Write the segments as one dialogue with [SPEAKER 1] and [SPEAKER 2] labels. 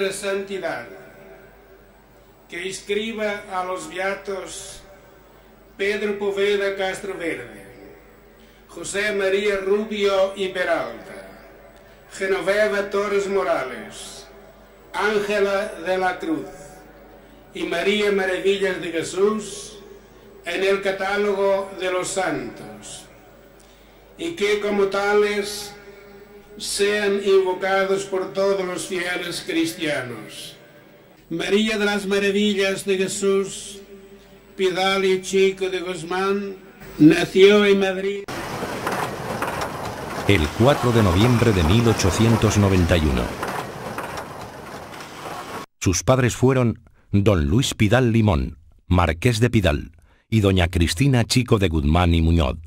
[SPEAKER 1] vuestra
[SPEAKER 2] santidad, que inscriba a los beatos Pedro Poveda Castro Verde, José María Rubio y Peralta, Genoveva Torres Morales, Ángela de la Cruz y María Maravillas de Jesús en el catálogo de los santos, y que como tales sean invocados por todos los fieles cristianos. María de las Maravillas de Jesús, Pidal y Chico de Guzmán, nació en Madrid.
[SPEAKER 3] El 4 de noviembre de 1891. Sus padres fueron don Luis Pidal Limón, marqués de Pidal, y doña Cristina Chico de Guzmán y Muñoz.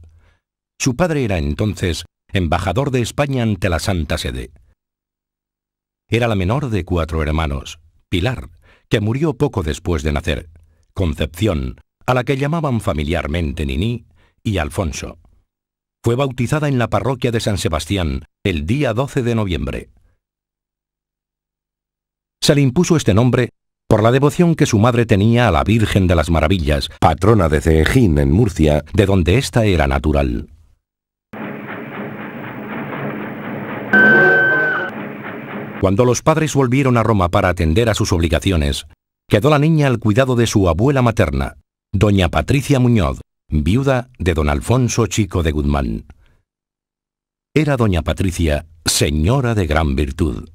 [SPEAKER 3] Su padre era entonces embajador de España ante la Santa Sede. Era la menor de cuatro hermanos, Pilar, que murió poco después de nacer, Concepción, a la que llamaban familiarmente Niní, y Alfonso. Fue bautizada en la parroquia de San Sebastián el día 12 de noviembre. Se le impuso este nombre por la devoción que su madre tenía a la Virgen de las Maravillas, patrona de Ceejín en Murcia, de donde ésta era natural. Cuando los padres volvieron a Roma para atender a sus obligaciones, quedó la niña al cuidado de su abuela materna, doña Patricia Muñoz, viuda de don Alfonso Chico de Guzmán. Era doña Patricia señora de gran virtud.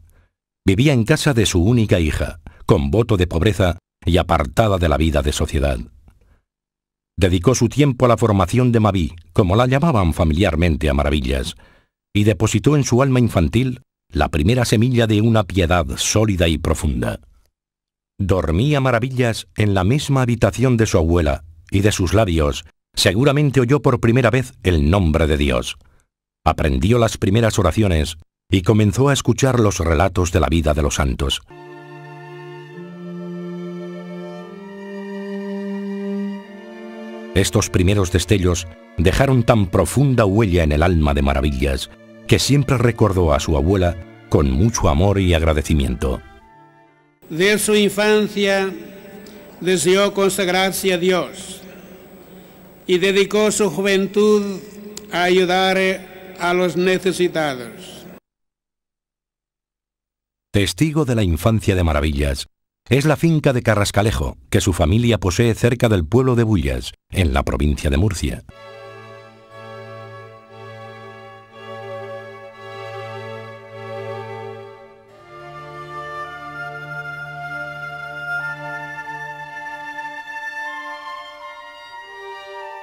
[SPEAKER 3] Vivía en casa de su única hija, con voto de pobreza y apartada de la vida de sociedad. Dedicó su tiempo a la formación de Maví, como la llamaban familiarmente a Maravillas, y depositó en su alma infantil la primera semilla de una piedad sólida y profunda. Dormía Maravillas en la misma habitación de su abuela, y de sus labios seguramente oyó por primera vez el nombre de Dios. Aprendió las primeras oraciones y comenzó a escuchar los relatos de la vida de los santos. Estos primeros destellos dejaron tan profunda huella en el alma de Maravillas que siempre recordó a su abuela con mucho amor y agradecimiento.
[SPEAKER 2] De su infancia deseó consagrarse a Dios y dedicó su juventud a ayudar a los necesitados.
[SPEAKER 3] Testigo de la infancia de Maravillas es la finca de Carrascalejo que su familia posee cerca del pueblo de Bullas, en la provincia de Murcia.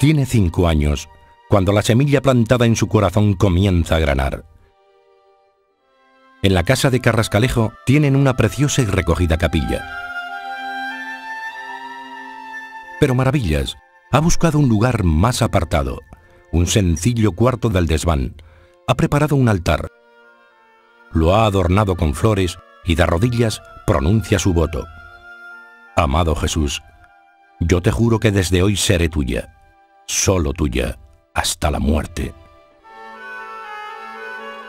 [SPEAKER 3] Tiene cinco años cuando la semilla plantada en su corazón comienza a granar. En la casa de Carrascalejo tienen una preciosa y recogida capilla. Pero Maravillas ha buscado un lugar más apartado, un sencillo cuarto del desván. Ha preparado un altar. lo ha adornado con flores y de rodillas pronuncia su voto. Amado Jesús, yo te juro que desde hoy seré tuya, solo tuya, hasta la muerte.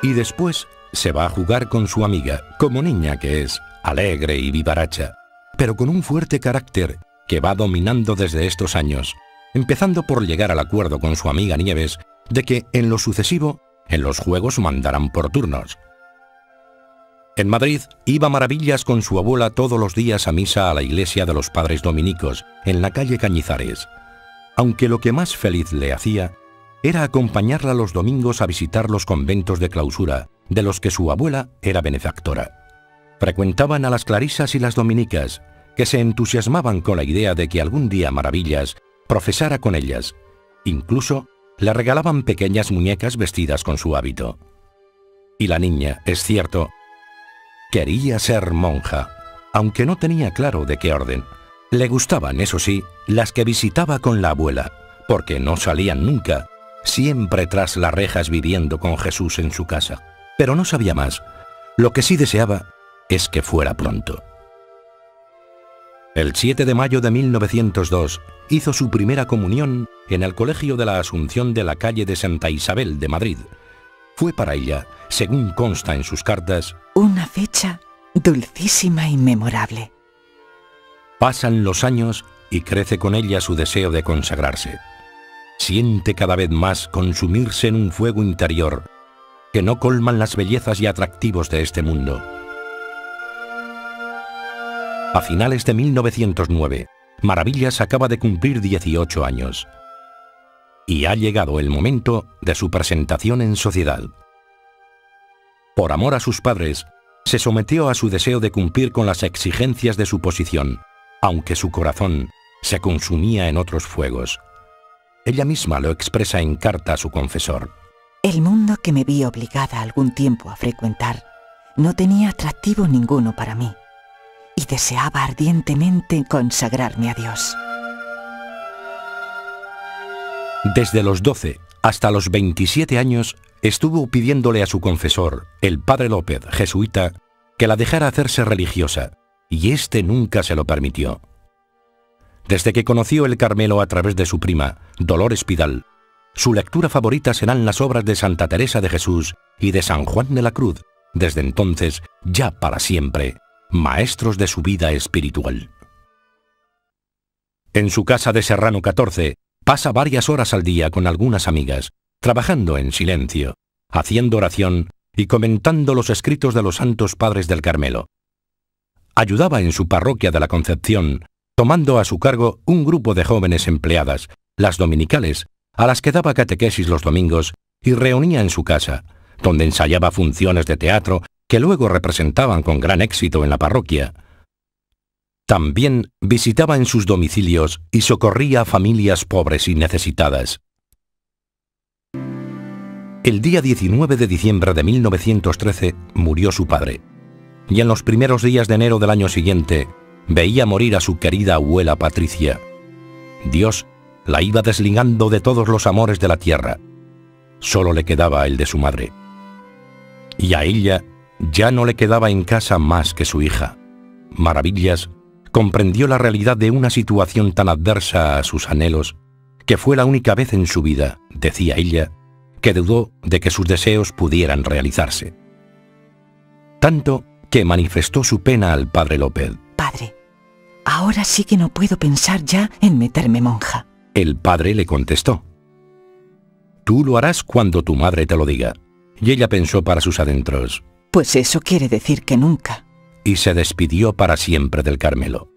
[SPEAKER 3] Y después se va a jugar con su amiga, como niña que es, alegre y vivaracha, pero con un fuerte carácter que va dominando desde estos años, empezando por llegar al acuerdo con su amiga Nieves de que en lo sucesivo, en los juegos mandarán por turnos. En Madrid iba Maravillas con su abuela todos los días a misa a la iglesia de los padres dominicos, en la calle Cañizares, aunque lo que más feliz le hacía era acompañarla los domingos a visitar los conventos de clausura, de los que su abuela era benefactora. Frecuentaban a las clarisas y las dominicas, que se entusiasmaban con la idea de que algún día Maravillas profesara con ellas. Incluso le regalaban pequeñas muñecas vestidas con su hábito. Y la niña, es cierto, quería ser monja, aunque no tenía claro de qué orden. Le gustaban, eso sí, las que visitaba con la abuela, porque no salían nunca, siempre tras las rejas viviendo con Jesús en su casa. Pero no sabía más. Lo que sí deseaba es que fuera pronto. El 7 de mayo de 1902 hizo su primera comunión en el Colegio de la Asunción de la calle de Santa Isabel de Madrid. Fue para ella, según consta en sus cartas,
[SPEAKER 4] una fecha dulcísima y memorable.
[SPEAKER 3] Pasan los años y crece con ella su deseo de consagrarse. Siente cada vez más consumirse en un fuego interior que no colman las bellezas y atractivos de este mundo a finales de 1909, Maravillas acaba de cumplir 18 años. Y ha llegado el momento de su presentación en sociedad. Por amor a sus padres, se sometió a su deseo de cumplir con las exigencias de su posición, aunque su corazón se consumía en otros fuegos. Ella misma lo expresa en carta a su confesor.
[SPEAKER 4] El mundo que me vi obligada algún tiempo a frecuentar no tenía atractivo ninguno para mí y deseaba ardientemente consagrarme a Dios.
[SPEAKER 3] Desde los 12 hasta los 27 años estuvo pidiéndole a su confesor, el padre López, jesuita, que la dejara hacerse religiosa, y éste nunca se lo permitió. Desde que conoció el Carmelo a través de su prima, Dolores Pidal, su lectura favorita serán las obras de Santa Teresa de Jesús y de San Juan de la Cruz, desde entonces, ya para siempre, maestros de su vida espiritual. En su casa de Serrano 14, pasa varias horas al día con algunas amigas, trabajando en silencio, haciendo oración y comentando los escritos de los santos padres del Carmelo. Ayudaba en su parroquia de la Concepción, tomando a su cargo un grupo de jóvenes empleadas, las dominicales, a las que daba catequesis los domingos y reunía en su casa, donde ensayaba funciones de teatro que luego representaban con gran éxito en la parroquia. También visitaba en sus domicilios y socorría a familias pobres y necesitadas. El día 19 de diciembre de 1913 murió su padre, y en los primeros días de enero del año siguiente veía morir a su querida abuela Patricia. Dios la iba desligando de todos los amores de la tierra. Solo le quedaba el de su madre. Y a ella ya no le quedaba en casa más que su hija. Maravillas comprendió la realidad de una situación tan adversa a sus anhelos, que fue la única vez en su vida, decía ella, que dudó de que sus deseos pudieran realizarse. Tanto que manifestó su pena al padre López.
[SPEAKER 4] Padre, ahora sí que no puedo pensar ya en meterme monja.
[SPEAKER 3] El padre le contestó. Tú lo harás cuando tu madre te lo diga. Y ella pensó para sus adentros.
[SPEAKER 4] Pues eso quiere decir que nunca.
[SPEAKER 3] Y se despidió para siempre del Carmelo.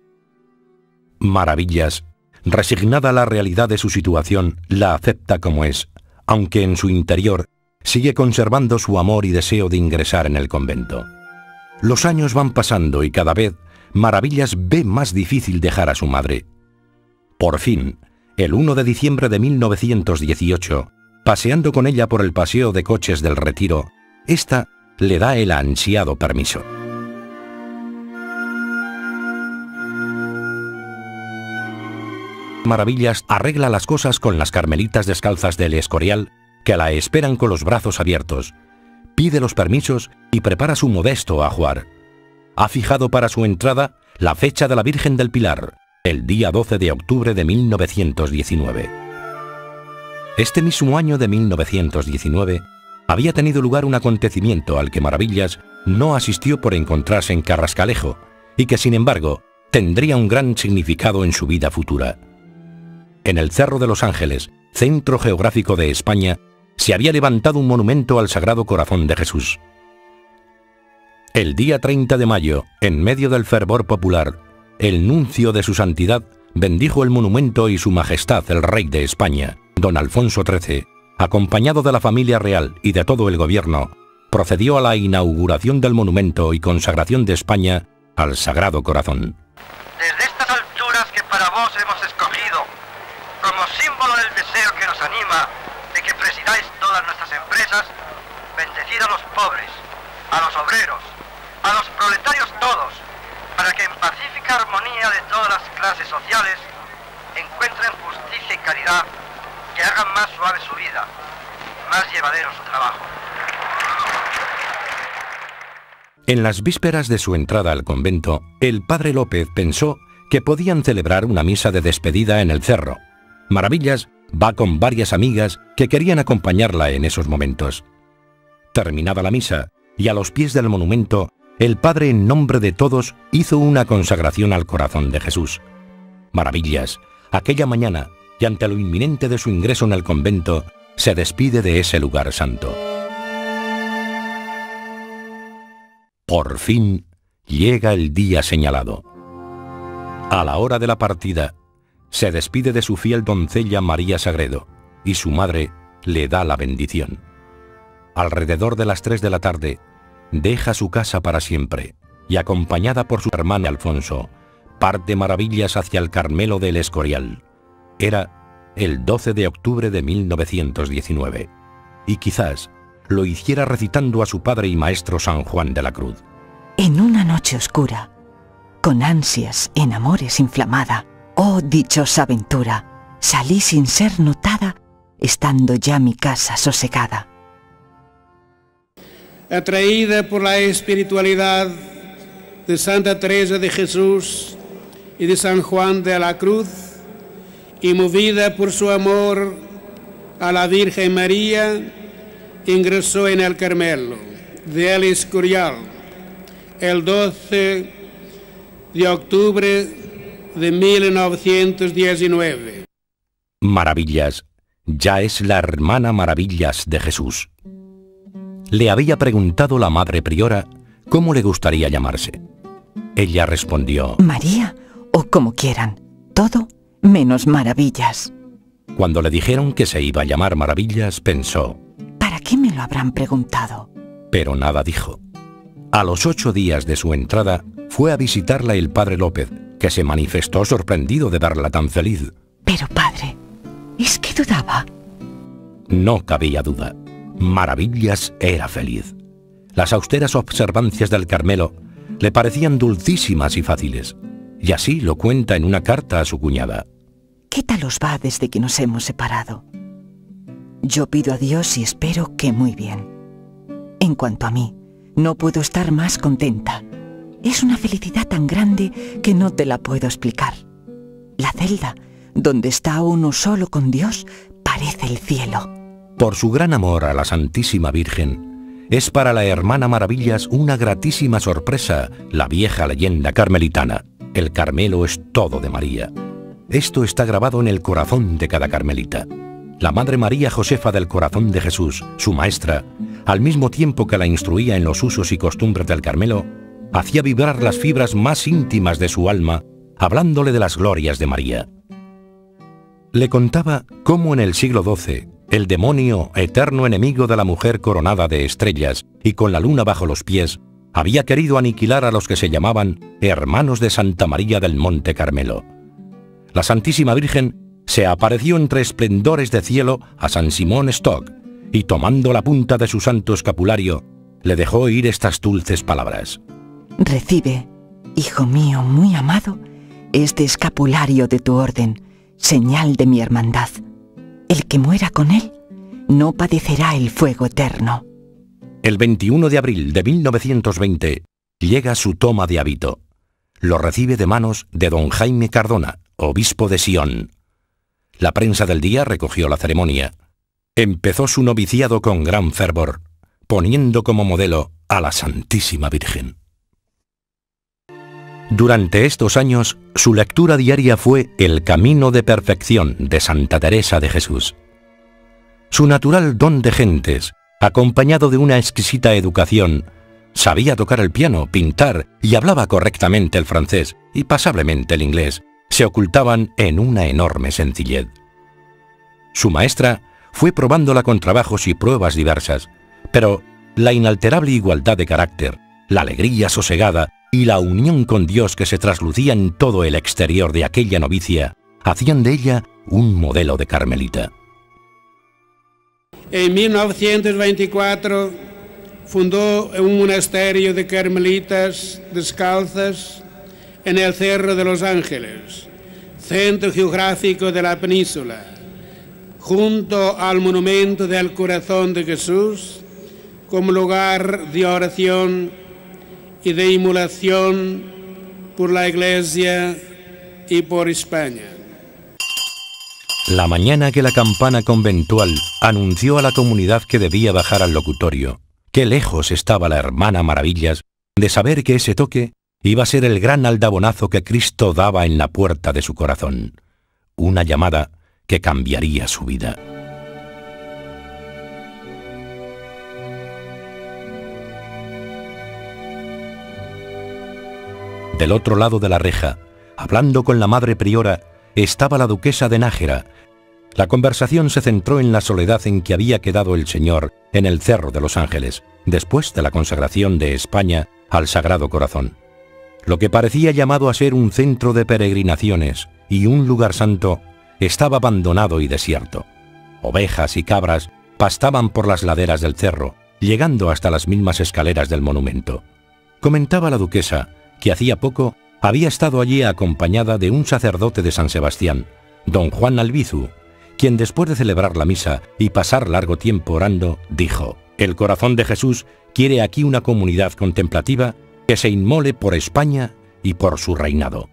[SPEAKER 3] Maravillas, resignada a la realidad de su situación, la acepta como es, aunque en su interior sigue conservando su amor y deseo de ingresar en el convento. Los años van pasando y cada vez Maravillas ve más difícil dejar a su madre. Por fin, el 1 de diciembre de 1918, paseando con ella por el paseo de coches del Retiro, esta le da el ansiado permiso. Maravillas arregla las cosas con las carmelitas descalzas del Escorial que la esperan con los brazos abiertos, pide los permisos y prepara su modesto ajuar. Ha fijado para su entrada la fecha de la Virgen del Pilar, el día 12 de octubre de 1919. Este mismo año de 1919 había tenido lugar un acontecimiento al que Maravillas no asistió por encontrarse en Carrascalejo y que sin embargo tendría un gran significado en su vida futura. En el Cerro de los Ángeles, centro geográfico de España, se había levantado un monumento al Sagrado Corazón de Jesús. El día 30 de mayo, en medio del fervor popular, el nuncio de su santidad bendijo el monumento y su majestad el rey de España, don Alfonso XIII, acompañado de la familia real y de todo el gobierno, procedió a la inauguración del monumento y consagración de España al Sagrado Corazón.
[SPEAKER 5] Desde estas alturas que para vos hemos escogido, como símbolo del deseo que nos anima de que presidáis todas nuestras empresas, bendecid a los pobres, a los obreros, a los proletarios todos, para que en pacífica armonía de todas las clases sociales encuentren justicia y caridad que hagan más suave su vida, más llevadero su trabajo.
[SPEAKER 3] En las vísperas de su entrada al convento, el padre López pensó que podían celebrar una misa de despedida en el cerro. Maravillas va con varias amigas que querían acompañarla en esos momentos. Terminada la misa, y a los pies del monumento, el Padre en nombre de todos hizo una consagración al corazón de Jesús. Maravillas, aquella mañana, y ante lo inminente de su ingreso en el convento, se despide de ese lugar santo. Por fin llega el día señalado. A la hora de la partida, se despide de su fiel doncella María Sagredo y su madre le da la bendición. Alrededor de las 3 de la tarde, deja su casa para siempre y acompañada por su hermano Alfonso, parte maravillas hacia el Carmelo del Escorial. Era el 12 de octubre de 1919 y quizás lo hiciera recitando a su padre y maestro San Juan de la Cruz.
[SPEAKER 4] En una noche oscura, con ansias en amores inflamada, oh dichosa aventura, salí sin ser notada, estando ya mi casa sosegada
[SPEAKER 2] atraída por la espiritualidad de Santa Teresa de Jesús y de San Juan de la Cruz, y movida por su amor a la Virgen María, ingresó en el Carmelo de El Escorial el 12 de octubre de 1919.
[SPEAKER 3] Maravillas, ya es la hermana Maravillas de Jesús le había preguntado la madre priora cómo le gustaría llamarse. Ella respondió,
[SPEAKER 4] María, o como quieran, todo menos maravillas.
[SPEAKER 3] Cuando le dijeron que se iba a llamar Maravillas, pensó,
[SPEAKER 4] ¿para qué me lo habrán preguntado?
[SPEAKER 3] Pero nada dijo. A los ocho días de su entrada, fue a visitarla el padre López, que se manifestó sorprendido de verla tan feliz.
[SPEAKER 4] Pero padre, ¿es que dudaba?
[SPEAKER 3] No cabía duda. Maravillas era feliz. Las austeras observancias del Carmelo le parecían dulcísimas y fáciles, y así lo cuenta en una carta a su cuñada.
[SPEAKER 4] ¿Qué tal os va desde que nos hemos separado? Yo pido a Dios y espero que muy bien. En cuanto a mí, no puedo estar más contenta. Es una felicidad tan grande que no te la puedo explicar. La celda, donde está uno solo con Dios, parece el cielo.
[SPEAKER 3] Por su gran amor a la Santísima Virgen, es para la hermana Maravillas una gratísima sorpresa la vieja leyenda carmelitana. El Carmelo es todo de María. Esto está grabado en el corazón de cada carmelita. La Madre María Josefa del Corazón de Jesús, su maestra, al mismo tiempo que la instruía en los usos y costumbres del Carmelo, hacía vibrar las fibras más íntimas de su alma, hablándole de las glorias de María. Le contaba cómo en el siglo XII, el demonio, eterno enemigo de la mujer coronada de estrellas y con la luna bajo los pies, había querido aniquilar a los que se llamaban hermanos de Santa María del Monte Carmelo. La Santísima Virgen se apareció entre esplendores de cielo a San Simón Stock y tomando la punta de su santo escapulario, le dejó oír estas dulces palabras.
[SPEAKER 4] Recibe, hijo mío muy amado, este escapulario de tu orden, señal de mi hermandad el que muera con él no padecerá el fuego eterno.
[SPEAKER 3] El 21 de abril de 1920 llega su toma de hábito. Lo recibe de manos de don Jaime Cardona, obispo de Sion. La prensa del día recogió la ceremonia. Empezó su noviciado con gran fervor, poniendo como modelo a la Santísima Virgen. Durante estos años, su lectura diaria fue El Camino de Perfección de Santa Teresa de Jesús. Su natural don de gentes, acompañado de una exquisita educación, sabía tocar el piano, pintar y hablaba correctamente el francés y pasablemente el inglés, se ocultaban en una enorme sencillez. Su maestra fue probándola con trabajos y pruebas diversas, pero la inalterable igualdad de carácter, la alegría sosegada y la unión con Dios que se traslucía en todo el exterior de aquella novicia hacían de ella un modelo de carmelita.
[SPEAKER 2] En 1924 fundó un monasterio de carmelitas descalzas en el Cerro de los Ángeles, centro geográfico de la península, junto al monumento del corazón de Jesús como lugar de oración y de emulación por la Iglesia y por España.
[SPEAKER 3] La mañana que la campana conventual anunció a la comunidad que debía bajar al locutorio, qué lejos estaba la hermana Maravillas de saber que ese toque iba a ser el gran aldabonazo que Cristo daba en la puerta de su corazón, una llamada que cambiaría su vida. Del otro lado de la reja, hablando con la madre priora, estaba la duquesa de Nájera. La conversación se centró en la soledad en que había quedado el Señor en el Cerro de los Ángeles, después de la consagración de España al Sagrado Corazón. Lo que parecía llamado a ser un centro de peregrinaciones y un lugar santo estaba abandonado y desierto. Ovejas y cabras pastaban por las laderas del cerro, llegando hasta las mismas escaleras del monumento. Comentaba la duquesa que hacía poco había estado allí acompañada de un sacerdote de San Sebastián, don Juan Albizu, quien después de celebrar la misa y pasar largo tiempo orando, dijo, El corazón de Jesús quiere aquí una comunidad contemplativa que se inmole por España y por su reinado.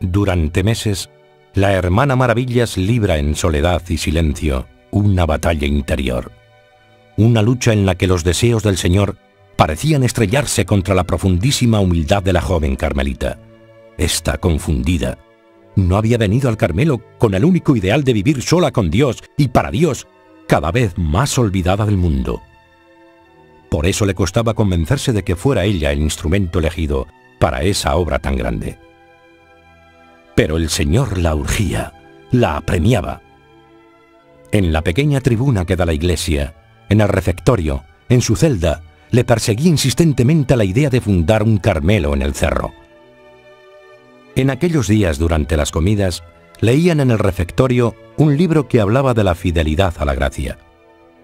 [SPEAKER 3] Durante meses, la hermana Maravillas libra en soledad y silencio una batalla interior, una lucha en la que los deseos del Señor parecían estrellarse contra la profundísima humildad de la joven Carmelita. Esta, confundida, no había venido al Carmelo con el único ideal de vivir sola con Dios y para Dios, cada vez más olvidada del mundo. Por eso le costaba convencerse de que fuera ella el instrumento elegido para esa obra tan grande. Pero el Señor la urgía, la apremiaba. En la pequeña tribuna que da la iglesia, en el refectorio, en su celda, le perseguía insistentemente la idea de fundar un Carmelo en el cerro. En aquellos días durante las comidas, leían en el refectorio un libro que hablaba de la fidelidad a la gracia.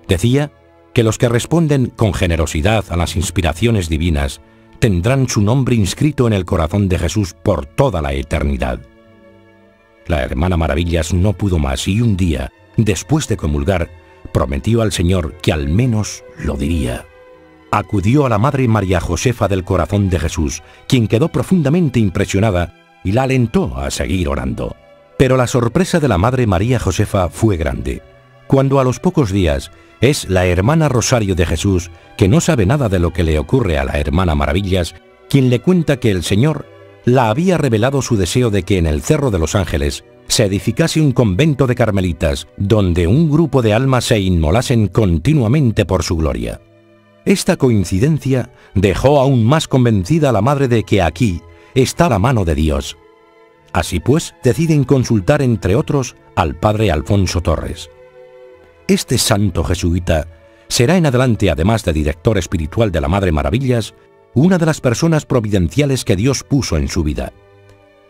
[SPEAKER 3] Decía que los que responden con generosidad a las inspiraciones divinas tendrán su nombre inscrito en el corazón de Jesús por toda la eternidad. La hermana Maravillas no pudo más y un día, después de comulgar, prometió al Señor que al menos lo diría acudió a la Madre María Josefa del Corazón de Jesús, quien quedó profundamente impresionada y la alentó a seguir orando. Pero la sorpresa de la Madre María Josefa fue grande, cuando a los pocos días es la hermana Rosario de Jesús, que no sabe nada de lo que le ocurre a la hermana Maravillas, quien le cuenta que el Señor la había revelado su deseo de que en el Cerro de los Ángeles se edificase un convento de carmelitas, donde un grupo de almas se inmolasen continuamente por su gloria. Esta coincidencia dejó aún más convencida a la madre de que aquí está la mano de Dios. Así pues, deciden consultar entre otros al padre Alfonso Torres. Este santo jesuita será en adelante, además de director espiritual de la Madre Maravillas, una de las personas providenciales que Dios puso en su vida.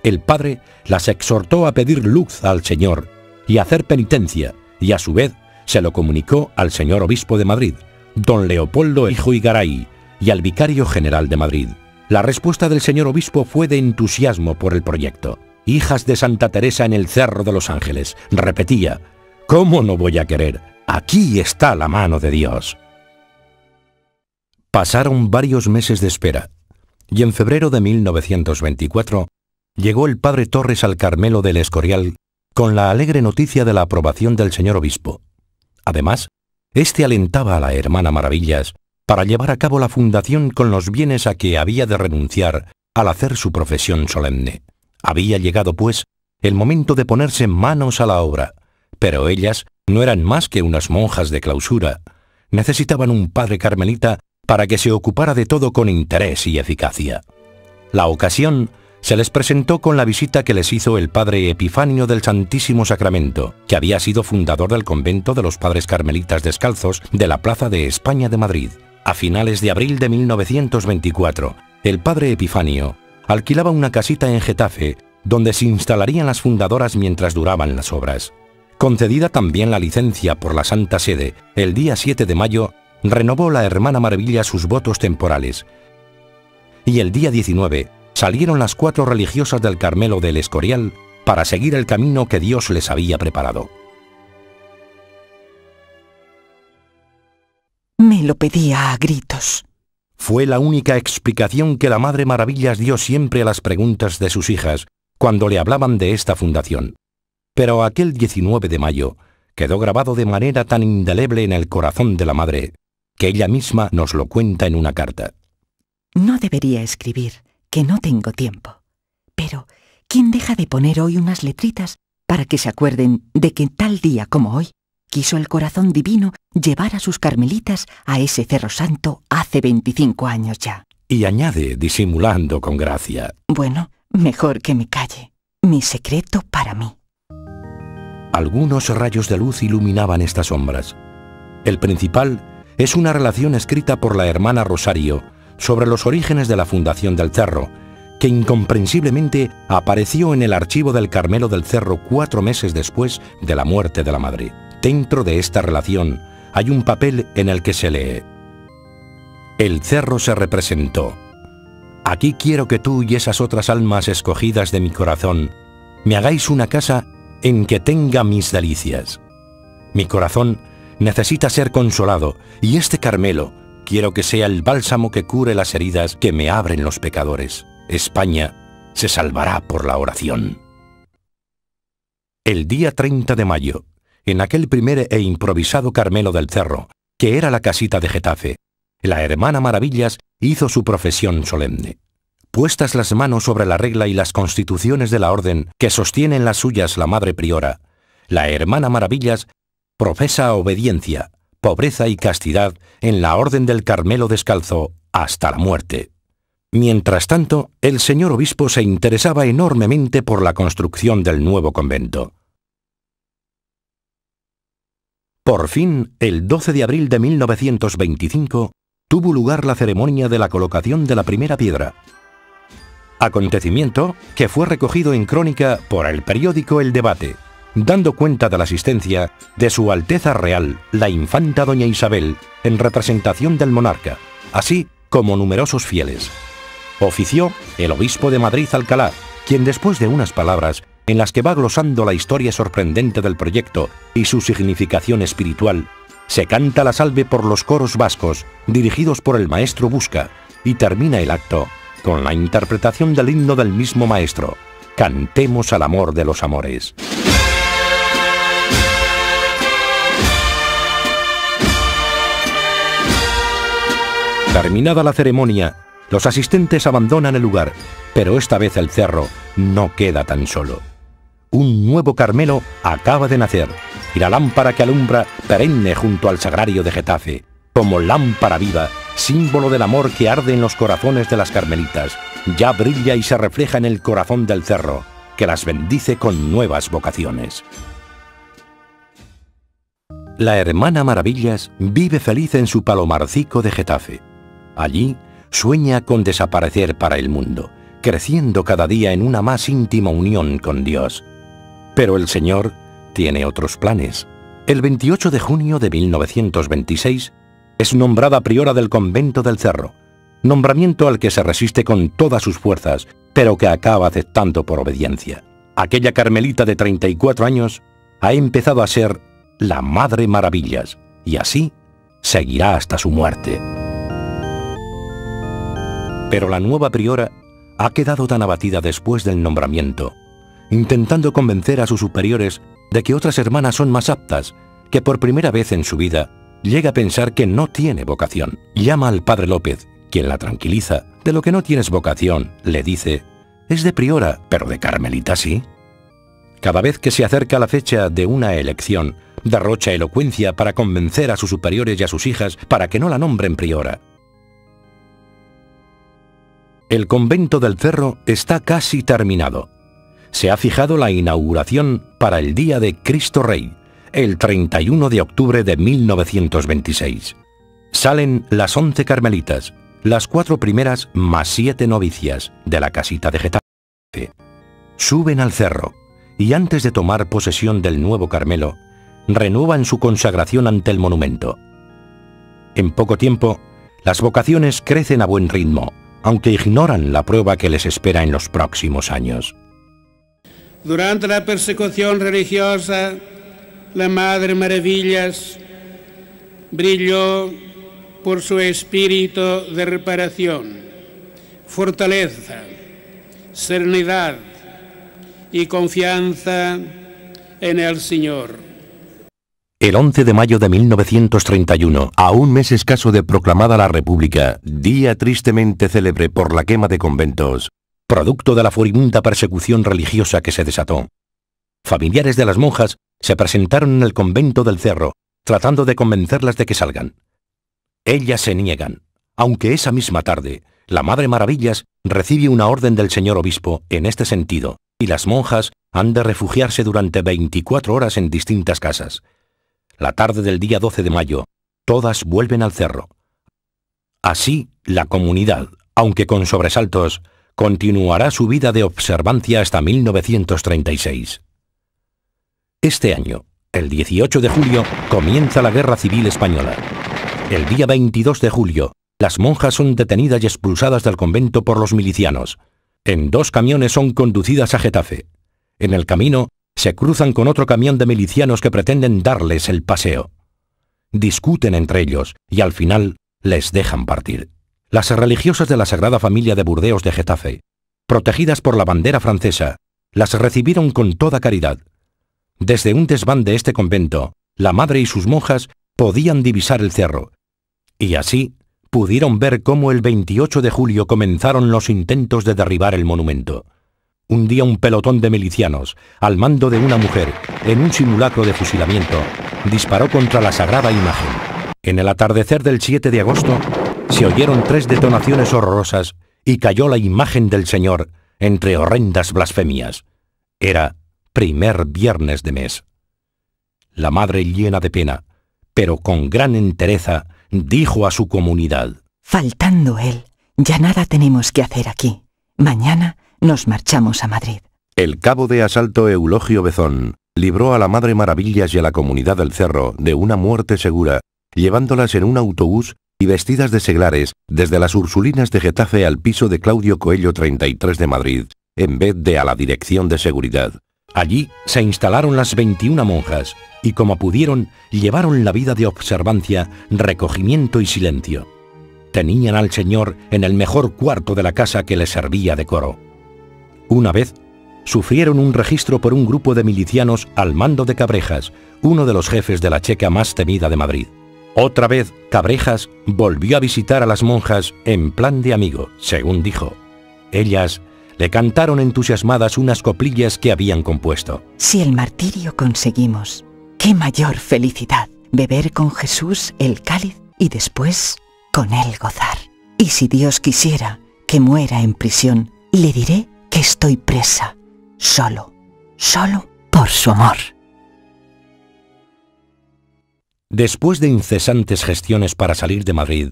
[SPEAKER 3] El padre las exhortó a pedir luz al Señor y a hacer penitencia, y a su vez se lo comunicó al señor obispo de Madrid, don Leopoldo Hijo Igaray y al vicario general de Madrid. La respuesta del señor obispo fue de entusiasmo por el proyecto. Hijas de Santa Teresa en el Cerro de los Ángeles, repetía, ¿cómo no voy a querer? Aquí está la mano de Dios. Pasaron varios meses de espera, y en febrero de 1924 llegó el padre Torres al Carmelo del Escorial con la alegre noticia de la aprobación del señor obispo. Además, éste alentaba a la hermana Maravillas para llevar a cabo la fundación con los bienes a que había de renunciar al hacer su profesión solemne. Había llegado, pues, el momento de ponerse manos a la obra, pero ellas no eran más que unas monjas de clausura. Necesitaban un padre carmelita para que se ocupara de todo con interés y eficacia. La ocasión se les presentó con la visita que les hizo el padre Epifanio del Santísimo Sacramento, que había sido fundador del convento de los padres carmelitas descalzos de la Plaza de España de Madrid. A finales de abril de 1924, el padre Epifanio alquilaba una casita en Getafe donde se instalarían las fundadoras mientras duraban las obras. Concedida también la licencia por la Santa Sede el día 7 de mayo renovó la hermana Maravilla sus votos temporales. Y el día 19 salieron las cuatro religiosas del Carmelo del Escorial para seguir el camino que Dios les había preparado.
[SPEAKER 4] Me lo pedía a gritos.
[SPEAKER 3] Fue la única explicación que la Madre Maravillas dio siempre a las preguntas de sus hijas cuando le hablaban de esta fundación. Pero aquel 19 de mayo quedó grabado de manera tan indeleble en el corazón de la Madre que ella misma nos lo cuenta en una carta.
[SPEAKER 4] No debería escribir, que no tengo tiempo. Pero, ¿quién deja de poner hoy unas letritas para que se acuerden de que tal día como hoy quiso el corazón divino llevar a sus carmelitas a ese cerro santo hace 25 años ya?
[SPEAKER 3] Y añade, disimulando con gracia.
[SPEAKER 4] Bueno, mejor que me calle. Mi secreto para mí.
[SPEAKER 3] Algunos rayos de luz iluminaban estas sombras. El principal es una relación escrita por la hermana Rosario sobre los orígenes de la fundación del Cerro, que incomprensiblemente apareció en el archivo del Carmelo del Cerro cuatro meses después de la muerte de la madre. Dentro de esta relación hay un papel en el que se lee, El Cerro se representó. Aquí quiero que tú y esas otras almas escogidas de mi corazón me hagáis una casa en que tenga mis delicias. Mi corazón necesita ser consolado, y este Carmelo quiero que sea el bálsamo que cure las heridas que me abren los pecadores. España se salvará por la oración. El día 30 de mayo, en aquel primer e improvisado Carmelo del Cerro, que era la casita de Getafe, la hermana Maravillas hizo su profesión solemne. Puestas las manos sobre la regla y las constituciones de la orden que sostienen las suyas la madre priora, la hermana Maravillas profesa obediencia, pobreza y castidad en la Orden del Carmelo Descalzo hasta la muerte. Mientras tanto, el señor obispo se interesaba enormemente por la construcción del nuevo convento. Por fin, el 12 de abril de 1925, tuvo lugar la ceremonia de la colocación de la primera piedra. Acontecimiento que fue recogido en crónica por el periódico El Debate, dando cuenta de la asistencia de Su Alteza Real, la infanta doña Isabel, en representación del monarca, así como numerosos fieles. Ofició el obispo de Madrid Alcalá, quien después de unas palabras en las que va glosando la historia sorprendente del proyecto y su significación espiritual, se canta la salve por los coros vascos, dirigidos por el maestro Busca, y termina el acto con la interpretación del himno del mismo maestro, Cantemos al amor de los amores. Terminada la ceremonia, los asistentes abandonan el lugar, pero esta vez el cerro no queda tan solo. Un nuevo Carmelo acaba de nacer y la lámpara que alumbra perenne junto al sagrario de Getafe, como lámpara viva, símbolo del amor que arde en los corazones de las carmelitas, ya brilla y se refleja en el corazón del cerro, que las bendice con nuevas vocaciones. La hermana Maravillas vive feliz en su palomarcico de Getafe. Allí sueña con desaparecer para el mundo, creciendo cada día en una más íntima unión con Dios. Pero el Señor tiene otros planes. El 28 de junio de 1926 es nombrada priora del convento del Cerro, nombramiento al que se resiste con todas sus fuerzas, pero que acaba aceptando por obediencia. Aquella carmelita de 34 años ha empezado a ser la Madre Maravillas, y así seguirá hasta su muerte. Pero la nueva priora ha quedado tan abatida después del nombramiento, intentando convencer a sus superiores de que otras hermanas son más aptas, que por primera vez en su vida llega a pensar que no tiene vocación. Llama al padre López, quien la tranquiliza. De lo que no tienes vocación, le dice, es de priora, pero de carmelita sí. Cada vez que se acerca la fecha de una elección, derrocha elocuencia para convencer a sus superiores y a sus hijas para que no la nombren priora. El convento del Cerro está casi terminado. Se ha fijado la inauguración para el día de Cristo Rey, el 31 de octubre de 1926. Salen las once carmelitas, las cuatro primeras más siete novicias de la casita de Getafe. Suben al cerro y antes de tomar posesión del nuevo Carmelo, renuevan su consagración ante el monumento. En poco tiempo, las vocaciones crecen a buen ritmo, aunque ignoran la prueba que les espera en los próximos años.
[SPEAKER 2] Durante la persecución religiosa, la Madre Maravillas brilló por su espíritu de reparación, fortaleza, serenidad y confianza en el Señor.
[SPEAKER 3] El 11 de mayo de 1931, a un mes escaso de proclamada la República, día tristemente célebre por la quema de conventos, producto de la furibunda persecución religiosa que se desató, familiares de las monjas se presentaron en el convento del Cerro, tratando de convencerlas de que salgan. Ellas se niegan, aunque esa misma tarde, la Madre Maravillas recibe una orden del señor obispo en este sentido, y las monjas han de refugiarse durante 24 horas en distintas casas. La tarde del día 12 de mayo, todas vuelven al cerro. Así, la comunidad, aunque con sobresaltos, continuará su vida de observancia hasta 1936. Este año, el 18 de julio, comienza la Guerra Civil Española. El día 22 de julio, las monjas son detenidas y expulsadas del convento por los milicianos. En dos camiones son conducidas a Getafe. En el camino, se cruzan con otro camión de milicianos que pretenden darles el paseo. Discuten entre ellos y al final les dejan partir. Las religiosas de la Sagrada Familia de Burdeos de Getafe, protegidas por la bandera francesa, las recibieron con toda caridad desde un desván de este convento, la madre y sus monjas podían divisar el cerro, y así pudieron ver cómo el 28 de julio comenzaron los intentos de derribar el monumento. Un día un pelotón de milicianos, al mando de una mujer, en un simulacro de fusilamiento, disparó contra la sagrada imagen. En el atardecer del 7 de agosto, se oyeron tres detonaciones horrorosas y cayó la imagen del Señor entre horrendas blasfemias. Era primer viernes de mes. La madre llena de pena, pero con gran entereza, dijo a su comunidad,
[SPEAKER 4] Faltando él, ya nada tenemos que hacer aquí. Mañana nos marchamos a Madrid.
[SPEAKER 3] El cabo de asalto Eulogio Bezón libró a la Madre Maravillas y a la comunidad del Cerro de una muerte segura, llevándolas en un autobús y vestidas de seglares desde las Ursulinas de Getafe al piso de Claudio Coello 33 de Madrid, en vez de a la Dirección de Seguridad. Allí se instalaron las 21 monjas y como pudieron llevaron la vida de observancia, recogimiento y silencio. Tenían al Señor en el mejor cuarto de la casa que les servía de coro. Una vez, sufrieron un registro por un grupo de milicianos al mando de Cabrejas, uno de los jefes de la checa más temida de Madrid. Otra vez, Cabrejas volvió a visitar a las monjas en plan de amigo, según dijo. Ellas le cantaron entusiasmadas unas coplillas que habían compuesto.
[SPEAKER 4] Si el martirio conseguimos, qué mayor felicidad beber con Jesús el cáliz y después con él gozar. Y si Dios quisiera que muera en prisión, le diré que estoy presa, solo, solo por su amor.
[SPEAKER 3] Después de incesantes gestiones para salir de Madrid,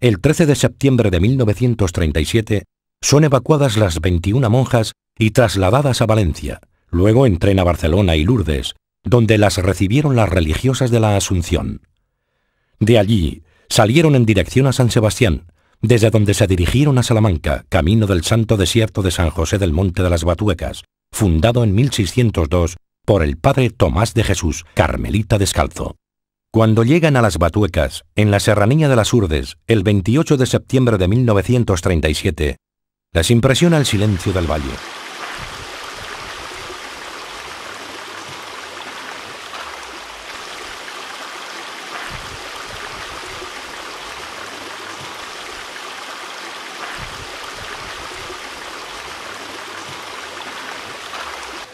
[SPEAKER 3] el 13 de septiembre de 1937 son evacuadas las 21 monjas y trasladadas a Valencia. Luego entren a Barcelona y Lourdes, donde las recibieron las religiosas de la Asunción. De allí salieron en dirección a San Sebastián, desde donde se dirigieron a Salamanca, camino del santo desierto de San José del Monte de las Batuecas, fundado en 1602 por el padre Tomás de Jesús, carmelita descalzo. Cuando llegan a las Batuecas, en la serranía de las Urdes, el 28 de septiembre de 1937, les impresiona el silencio del valle.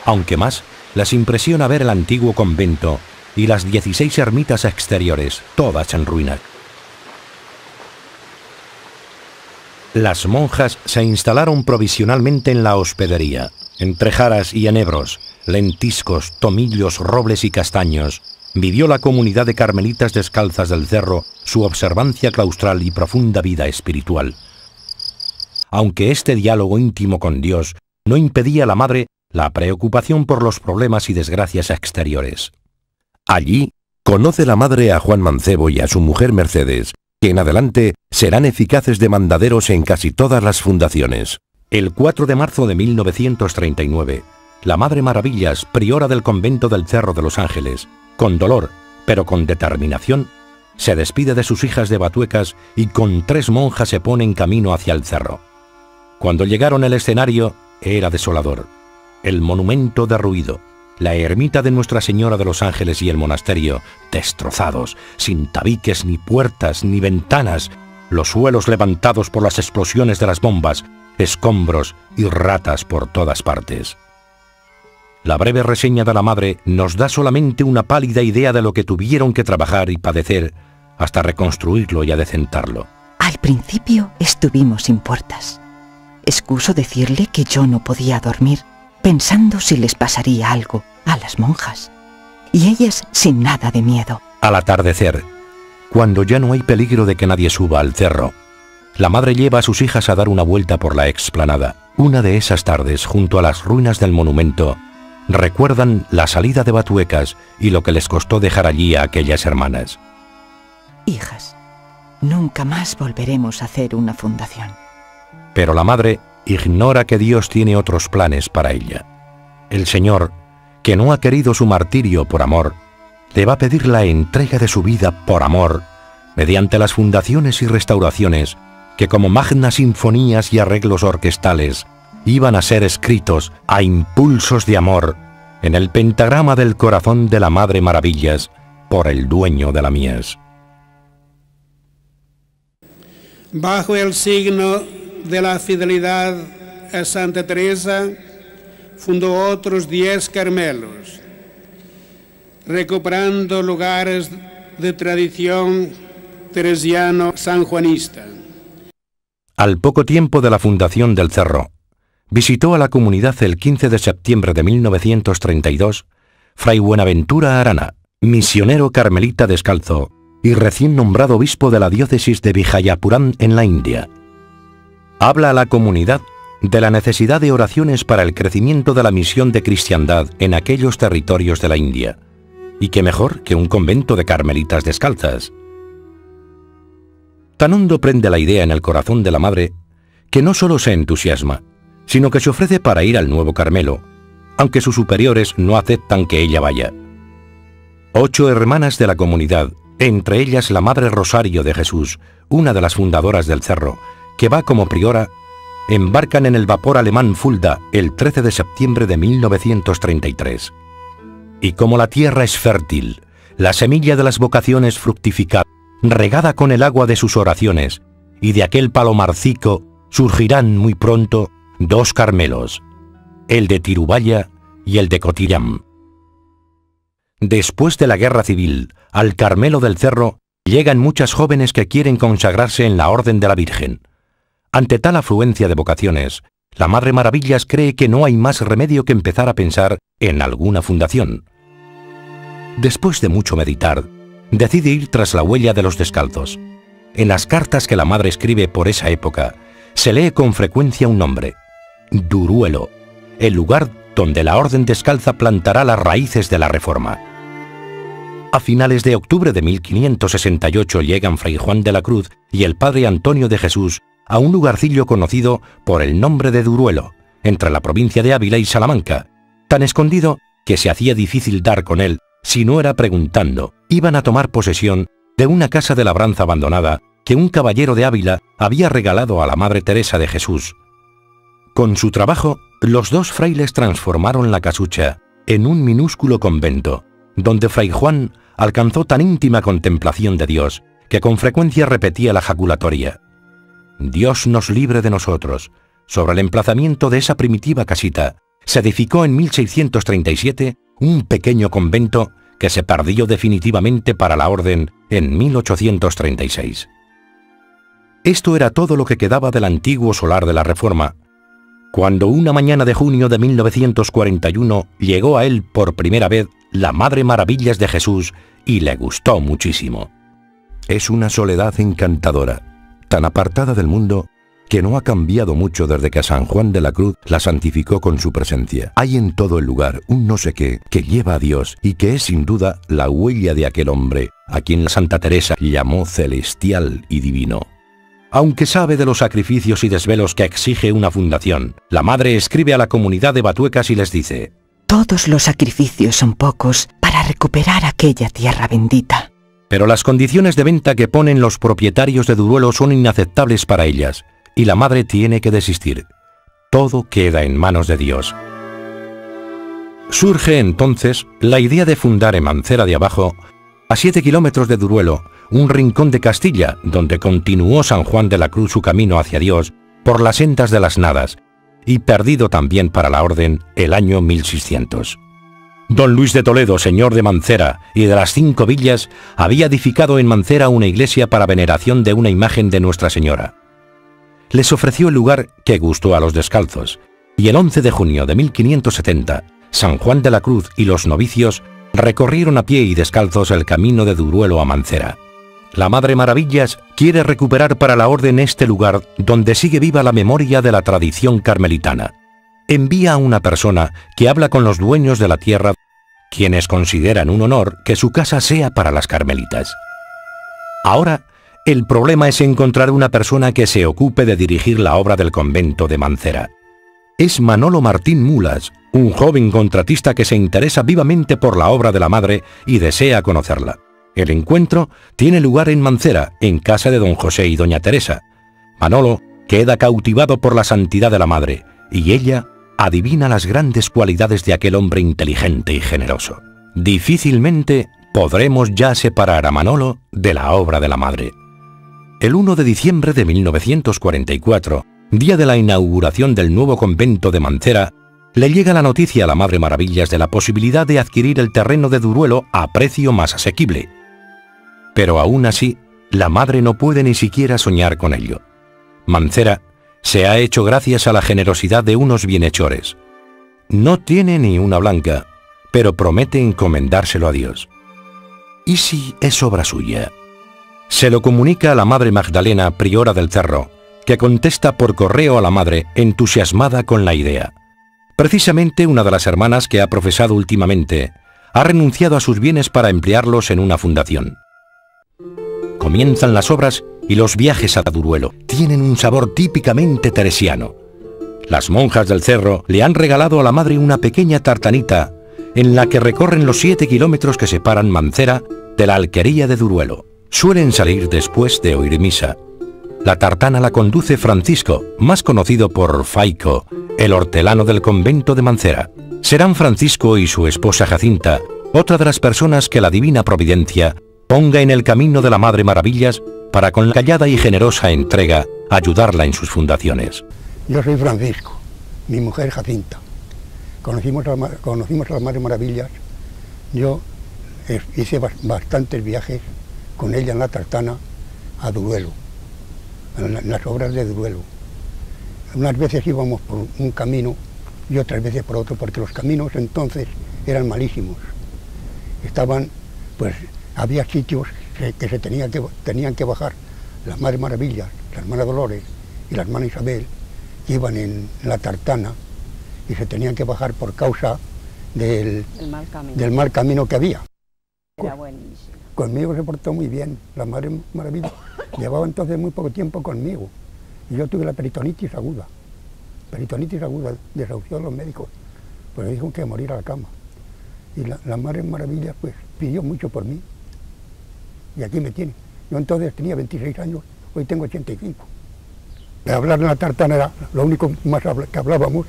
[SPEAKER 3] Aunque más, les impresiona ver el antiguo convento y las 16 ermitas exteriores, todas en ruinas. Las monjas se instalaron provisionalmente en la hospedería, entre jaras y enebros, lentiscos, tomillos, robles y castaños. Vivió la comunidad de carmelitas descalzas del cerro su observancia claustral y profunda vida espiritual. Aunque este diálogo íntimo con Dios no impedía a la madre la preocupación por los problemas y desgracias exteriores. Allí conoce la madre a Juan Mancebo y a su mujer Mercedes, que en adelante serán eficaces demandaderos en casi todas las fundaciones. El 4 de marzo de 1939, la Madre Maravillas, priora del convento del Cerro de los Ángeles, con dolor, pero con determinación, se despide de sus hijas de Batuecas y con tres monjas se pone en camino hacia el cerro. Cuando llegaron al escenario, era desolador. El monumento derruido, la ermita de Nuestra Señora de los Ángeles y el monasterio, destrozados, sin tabiques ni puertas ni ventanas, los suelos levantados por las explosiones de las bombas, escombros y ratas por todas partes. La breve reseña de la madre nos da solamente una pálida idea de lo que tuvieron que trabajar y padecer hasta reconstruirlo y adecentarlo.
[SPEAKER 4] Al principio estuvimos sin puertas. Excuso decirle que yo no podía dormir pensando si les pasaría algo a las monjas. Y ellas sin nada de miedo.
[SPEAKER 3] Al atardecer, cuando ya no hay peligro de que nadie suba al cerro, la madre lleva a sus hijas a dar una vuelta por la explanada. Una de esas tardes, junto a las ruinas del monumento, recuerdan la salida de Batuecas y lo que les costó dejar allí a aquellas hermanas.
[SPEAKER 4] Hijas, nunca más volveremos a hacer una fundación.
[SPEAKER 3] Pero la madre ignora que Dios tiene otros planes para ella. El Señor, que no ha querido su martirio por amor, le va a pedir la entrega de su vida por amor, mediante las fundaciones y restauraciones que como magnas sinfonías y arreglos orquestales iban a ser escritos a impulsos de amor en el pentagrama del corazón de la Madre Maravillas por el dueño de la mies.
[SPEAKER 2] Bajo el signo de la fidelidad a Santa Teresa, fundó otros diez Carmelos, recuperando lugares de tradición teresiano-sanjuanista.
[SPEAKER 3] Al poco tiempo de la fundación del Cerro, visitó a la comunidad el 15 de septiembre de 1932 Fray Buenaventura Arana, misionero carmelita descalzo y recién nombrado obispo de la diócesis de Vijayapurán en la India habla a la comunidad de la necesidad de oraciones para el crecimiento de la misión de cristiandad en aquellos territorios de la India, y que mejor que un convento de carmelitas descalzas. Tan hondo prende la idea en el corazón de la madre que no solo se entusiasma, sino que se ofrece para ir al nuevo Carmelo, aunque sus superiores no aceptan que ella vaya. Ocho hermanas de la comunidad, entre ellas la Madre Rosario de Jesús, una de las fundadoras del cerro, que va como priora, embarcan en el vapor alemán Fulda el 13 de septiembre de 1933. Y como la tierra es fértil, la semilla de las vocaciones fructifica, regada con el agua de sus oraciones, y de aquel palomarcico surgirán muy pronto dos Carmelos, el de Tirubaya y el de Cotillam. Después de la guerra civil, al Carmelo del Cerro llegan muchas jóvenes que quieren consagrarse en la Orden de la Virgen. Ante tal afluencia de vocaciones, la Madre Maravillas cree que no hay más remedio que empezar a pensar en alguna fundación. Después de mucho meditar, decide ir tras la huella de los descalzos. En las cartas que la Madre escribe por esa época, se lee con frecuencia un nombre, Duruelo, el lugar donde la Orden Descalza plantará las raíces de la Reforma. A finales de octubre de 1568 llegan Fray Juan de la Cruz y el Padre Antonio de Jesús a un lugarcillo conocido por el nombre de Duruelo, entre la provincia de Ávila y Salamanca, tan escondido que se hacía difícil dar con él si no era preguntando, iban a tomar posesión de una casa de labranza abandonada que un caballero de Ávila había regalado a la Madre Teresa de Jesús. Con su trabajo, los dos frailes transformaron la casucha en un minúsculo convento, donde Fray Juan alcanzó tan íntima contemplación de Dios que con frecuencia repetía la jaculatoria. Dios nos libre de nosotros. Sobre el emplazamiento de esa primitiva casita se edificó en 1637 un pequeño convento que se perdió definitivamente para la orden en 1836. Esto era todo lo que quedaba del antiguo solar de la Reforma, cuando una mañana de junio de 1941 llegó a él por primera vez la Madre Maravillas de Jesús y le gustó muchísimo. Es una soledad encantadora, tan apartada del mundo que no ha cambiado mucho desde que San Juan de la Cruz la santificó con su presencia. Hay en todo el lugar un no sé qué que lleva a Dios y que es sin duda la huella de aquel hombre a quien la Santa Teresa llamó celestial y divino. Aunque sabe de los sacrificios y desvelos que exige una fundación, la madre escribe a la comunidad de batuecas y les dice,
[SPEAKER 4] Todos los sacrificios son pocos para recuperar aquella tierra bendita.
[SPEAKER 3] Pero las condiciones de venta que ponen los propietarios de Duruelo son inaceptables para ellas, y la madre tiene que desistir. Todo queda en manos de Dios. Surge entonces la idea de fundar en Mancera de Abajo, a 7 kilómetros de Duruelo, un rincón de Castilla donde continuó San Juan de la Cruz su camino hacia Dios por las sendas de las nadas, y perdido también para la orden el año 1600. Don Luis de Toledo, señor de Mancera y de las cinco villas, había edificado en Mancera una iglesia para veneración de una imagen de Nuestra Señora les ofreció el lugar que gustó a los descalzos, y el 11 de junio de 1570, San Juan de la Cruz y los novicios recorrieron a pie y descalzos el camino de Duruelo a Mancera. La Madre Maravillas quiere recuperar para la orden este lugar donde sigue viva la memoria de la tradición carmelitana. Envía a una persona que habla con los dueños de la tierra, quienes consideran un honor que su casa sea para las carmelitas. Ahora el problema es encontrar una persona que se ocupe de dirigir la obra del convento de Mancera. Es Manolo Martín Mulas, un joven contratista que se interesa vivamente por la obra de la madre y desea conocerla. El encuentro tiene lugar en Mancera, en casa de don José y doña Teresa. Manolo queda cautivado por la santidad de la madre y ella adivina las grandes cualidades de aquel hombre inteligente y generoso. Difícilmente podremos ya separar a Manolo de la obra de la madre. El 1 de diciembre de 1944, día de la inauguración del nuevo convento de Mancera, le llega la noticia a la Madre Maravillas de la posibilidad de adquirir el terreno de Duruelo a precio más asequible. Pero aún así, la madre no puede ni siquiera soñar con ello. Mancera se ha hecho gracias a la generosidad de unos bienhechores. No tiene ni una blanca, pero promete encomendárselo a Dios. ¿Y si es obra suya? Se lo comunica a la Madre Magdalena, priora del Cerro, que contesta por correo a la Madre, entusiasmada con la idea. Precisamente una de las hermanas que ha profesado últimamente ha renunciado a sus bienes para emplearlos en una fundación. Comienzan las obras y los viajes a Duruelo tienen un sabor típicamente teresiano. Las monjas del cerro le han regalado a la madre una pequeña tartanita en la que recorren los siete kilómetros que separan Mancera de la alquería de Duruelo. Suelen salir después de oír misa. La tartana la conduce Francisco, más conocido por Faico, el hortelano del convento de Mancera. Serán Francisco y su esposa Jacinta otra de las personas que la divina providencia ponga en el camino de la Madre Maravillas para con la callada y generosa entrega ayudarla en sus fundaciones.
[SPEAKER 6] Yo soy Francisco, mi mujer Jacinta. Conocimos a, conocimos a la Madre Maravillas. Yo hice bastantes viajes con ella en la tartana a Duelo, en las obras de Duelo. Unas veces íbamos por un camino y otras veces por otro, porque los caminos entonces eran malísimos. Estaban, pues, había sitios que, se tenía que, tenían que bajar. Las Madres Maravillas, la hermana Dolores y la hermana Isabel, que iban en la tartana y se tenían que bajar por causa del, del mal camino que había. Era buenísimo. Conmigo se portó muy bien, la Madre Maravilla. Llevaba entonces muy poco tiempo conmigo. Y yo tuve la peritonitis aguda. Peritonitis aguda, desahució a los médicos. Pues me dijo que morir a la cama. Y la, la Madre Maravilla pues pidió mucho por mí. Y aquí me tiene. Yo entonces tenía 26 años, hoy tengo 85. De hablar en la tartana era lo único más que hablábamos,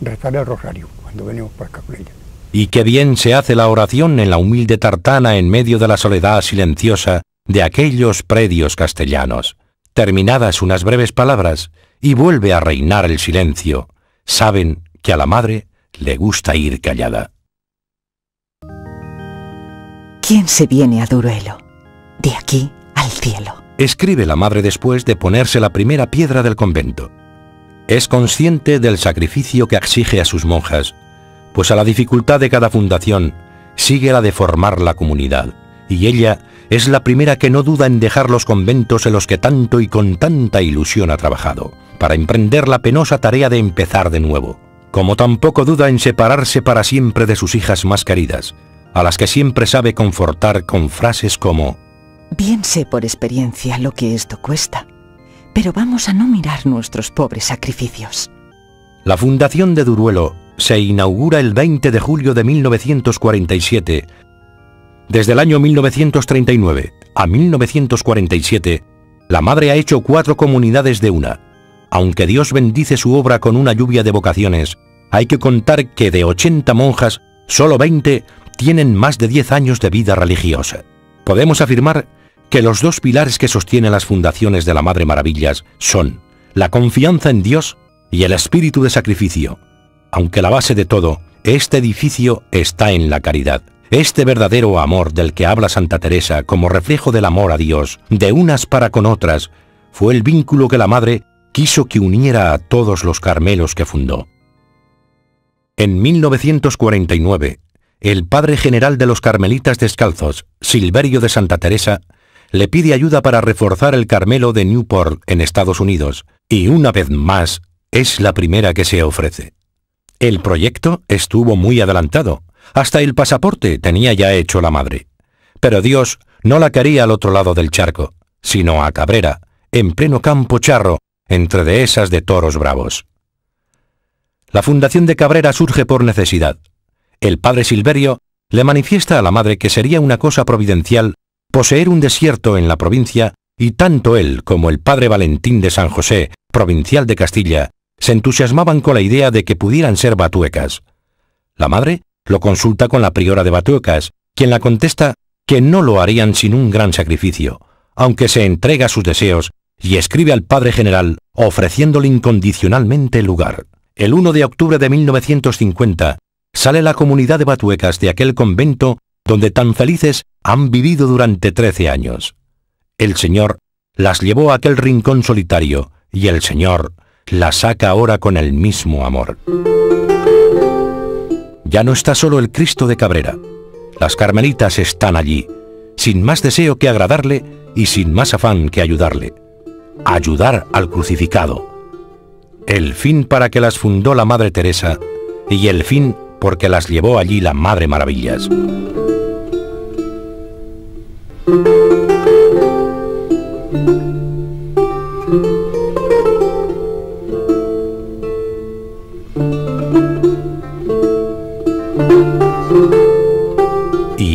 [SPEAKER 6] rezar el rosario cuando veníamos para acá con ella.
[SPEAKER 3] Y qué bien se hace la oración en la humilde tartana en medio de la soledad silenciosa de aquellos predios castellanos. Terminadas unas breves palabras, y vuelve a reinar el silencio, saben que a la madre le gusta ir callada.
[SPEAKER 4] ¿Quién se viene a Duruelo? De aquí al cielo.
[SPEAKER 3] Escribe la madre después de ponerse la primera piedra del convento. Es consciente del sacrificio que exige a sus monjas, pues a la dificultad de cada fundación sigue la de formar la comunidad, y ella es la primera que no duda en dejar los conventos en los que tanto y con tanta ilusión ha trabajado, para emprender la penosa tarea de empezar de nuevo, como tampoco duda en separarse para siempre de sus hijas más queridas, a las que siempre sabe confortar con frases como
[SPEAKER 4] Bien sé por experiencia lo que esto cuesta, pero vamos a no mirar nuestros pobres sacrificios.
[SPEAKER 3] La fundación de Duruelo se inaugura el 20 de julio de 1947. Desde el año 1939 a 1947, la madre ha hecho cuatro comunidades de una. Aunque Dios bendice su obra con una lluvia de vocaciones, hay que contar que de 80 monjas, solo 20 tienen más de 10 años de vida religiosa. Podemos afirmar que los dos pilares que sostienen las fundaciones de la Madre Maravillas son la confianza en Dios y el espíritu de sacrificio. Aunque la base de todo, este edificio está en la caridad. Este verdadero amor del que habla Santa Teresa como reflejo del amor a Dios, de unas para con otras, fue el vínculo que la Madre quiso que uniera a todos los Carmelos que fundó. En 1949, el padre general de los Carmelitas Descalzos, Silverio de Santa Teresa, le pide ayuda para reforzar el Carmelo de Newport en Estados Unidos, y una vez más es la primera que se ofrece. El proyecto estuvo muy adelantado, hasta el pasaporte tenía ya hecho la madre. Pero Dios no la quería al otro lado del charco, sino a Cabrera, en pleno campo charro, entre dehesas de toros bravos. La fundación de Cabrera surge por necesidad. El padre Silverio le manifiesta a la madre que sería una cosa providencial poseer un desierto en la provincia y tanto él como el padre Valentín de San José, provincial de Castilla, se entusiasmaban con la idea de que pudieran ser batuecas. La madre lo consulta con la priora de Batuecas, quien la contesta que no lo harían sin un gran sacrificio, aunque se entrega a sus deseos y escribe al padre general ofreciéndole incondicionalmente el lugar. El 1 de octubre de 1950 sale la comunidad de Batuecas de aquel convento donde tan felices han vivido durante trece años. El Señor las llevó a aquel rincón solitario y el Señor las saca ahora con el mismo amor. Ya no está solo el Cristo de Cabrera. Las carmelitas están allí, sin más deseo que agradarle y sin más afán que ayudarle. Ayudar al crucificado. El fin para que las fundó la Madre Teresa y el fin porque las llevó allí la Madre Maravillas.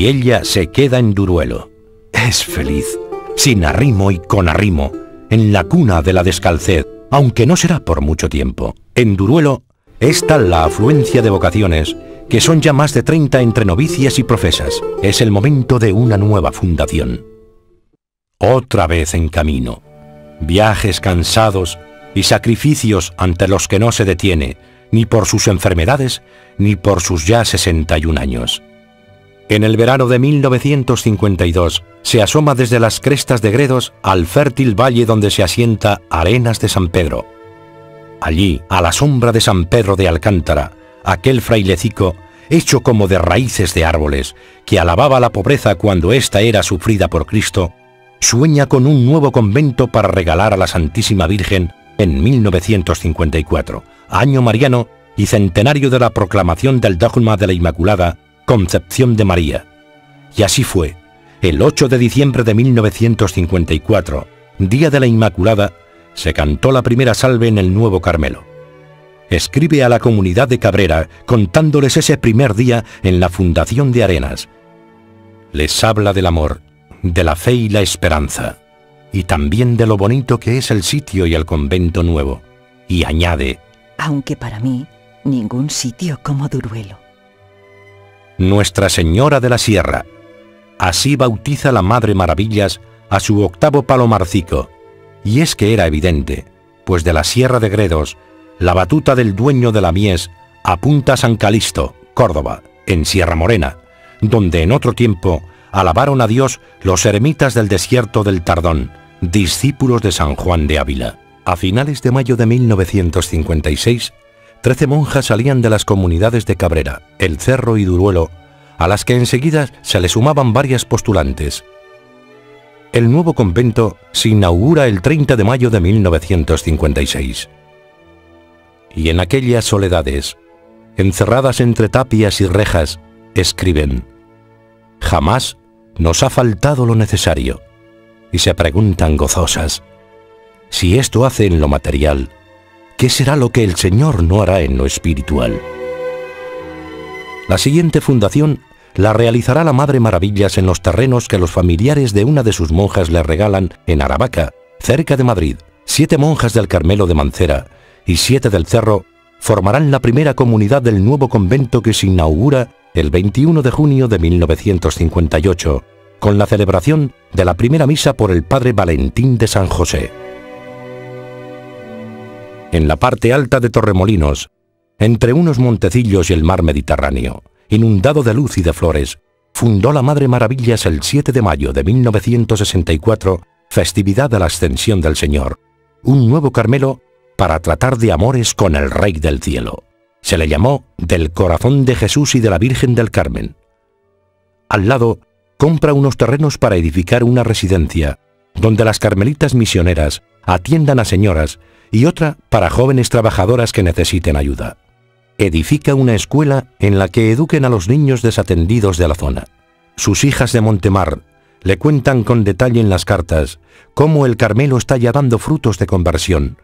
[SPEAKER 3] Ella se queda en Duruelo. Es feliz, sin arrimo y con arrimo, en la cuna de la descalced, aunque no será por mucho tiempo. En Duruelo es tal la afluencia de vocaciones que son ya más de 30 entre novicias y profesas. Es el momento de una nueva fundación. Otra vez en camino. Viajes cansados y sacrificios ante los que no se detiene, ni por sus enfermedades, ni por sus ya 61 años. En el verano de 1952 se asoma desde las crestas de Gredos al fértil valle donde se asienta Arenas de San Pedro. Allí, a la sombra de San Pedro de Alcántara, aquel frailecico, hecho como de raíces de árboles, que alababa la pobreza cuando ésta era sufrida por Cristo, sueña con un nuevo convento para regalar a la Santísima Virgen en 1954, año mariano y centenario de la proclamación del dogma de la Inmaculada Concepción de María. Y así fue. El 8 de diciembre de 1954, Día de la Inmaculada, se cantó la primera salve en el Nuevo Carmelo. escribe a la comunidad de Cabrera contándoles ese primer día en la fundación de Arenas. Les habla del amor, de la fe y la esperanza, y también de lo bonito que es el sitio y el convento nuevo. Y añade,
[SPEAKER 4] aunque para mí ningún sitio como Duruelo.
[SPEAKER 3] Nuestra Señora de la Sierra. Así bautiza la Madre Maravillas a su octavo palomarcico. Y es que era evidente, pues de la Sierra de Gredos, la batuta del dueño de la mies apunta a San Calisto, Córdoba, en Sierra Morena, donde en otro tiempo alabaron a Dios los eremitas del desierto del Tardón, discípulos de San Juan de Ávila. A finales de mayo de 1956, trece monjas salían de las comunidades de Cabrera, El Cerro y Duruelo, a las que enseguida se le sumaban varias postulantes. El nuevo convento se inaugura el 30 de mayo de 1956. Y en aquellas soledades, encerradas entre tapias y rejas, escriben, jamás nos ha faltado lo necesario, y se preguntan gozosas, si esto hace en lo material, ¿qué será lo que el Señor no hará en lo espiritual? La siguiente fundación la realizará la Madre Maravillas en los terrenos que los familiares de una de sus monjas le regalan en Aravaca, cerca de Madrid. Siete monjas del Carmelo de Mancera y siete del Cerro formarán la primera comunidad del nuevo convento que se inaugura el 21 de junio de 1958, con la celebración de la primera misa por el Padre Valentín de San José en la parte alta de Torremolinos, entre unos montecillos y el mar Mediterráneo, inundado de luz y de flores, fundó la Madre Maravillas el 7 de mayo de 1964, festividad de la Ascensión del Señor, un nuevo Carmelo para tratar de amores con el Rey del Cielo. Se le llamó del Corazón de Jesús y de la Virgen del Carmen. Al lado, compra unos terrenos para edificar una residencia, donde las carmelitas misioneras atiendan a señoras y otra para jóvenes trabajadoras que necesiten ayuda. Edifica una escuela en la que eduquen a los niños desatendidos de la zona. Sus hijas de Montemar le cuentan con detalle en las cartas cómo el Carmelo está ya dando frutos de conversión.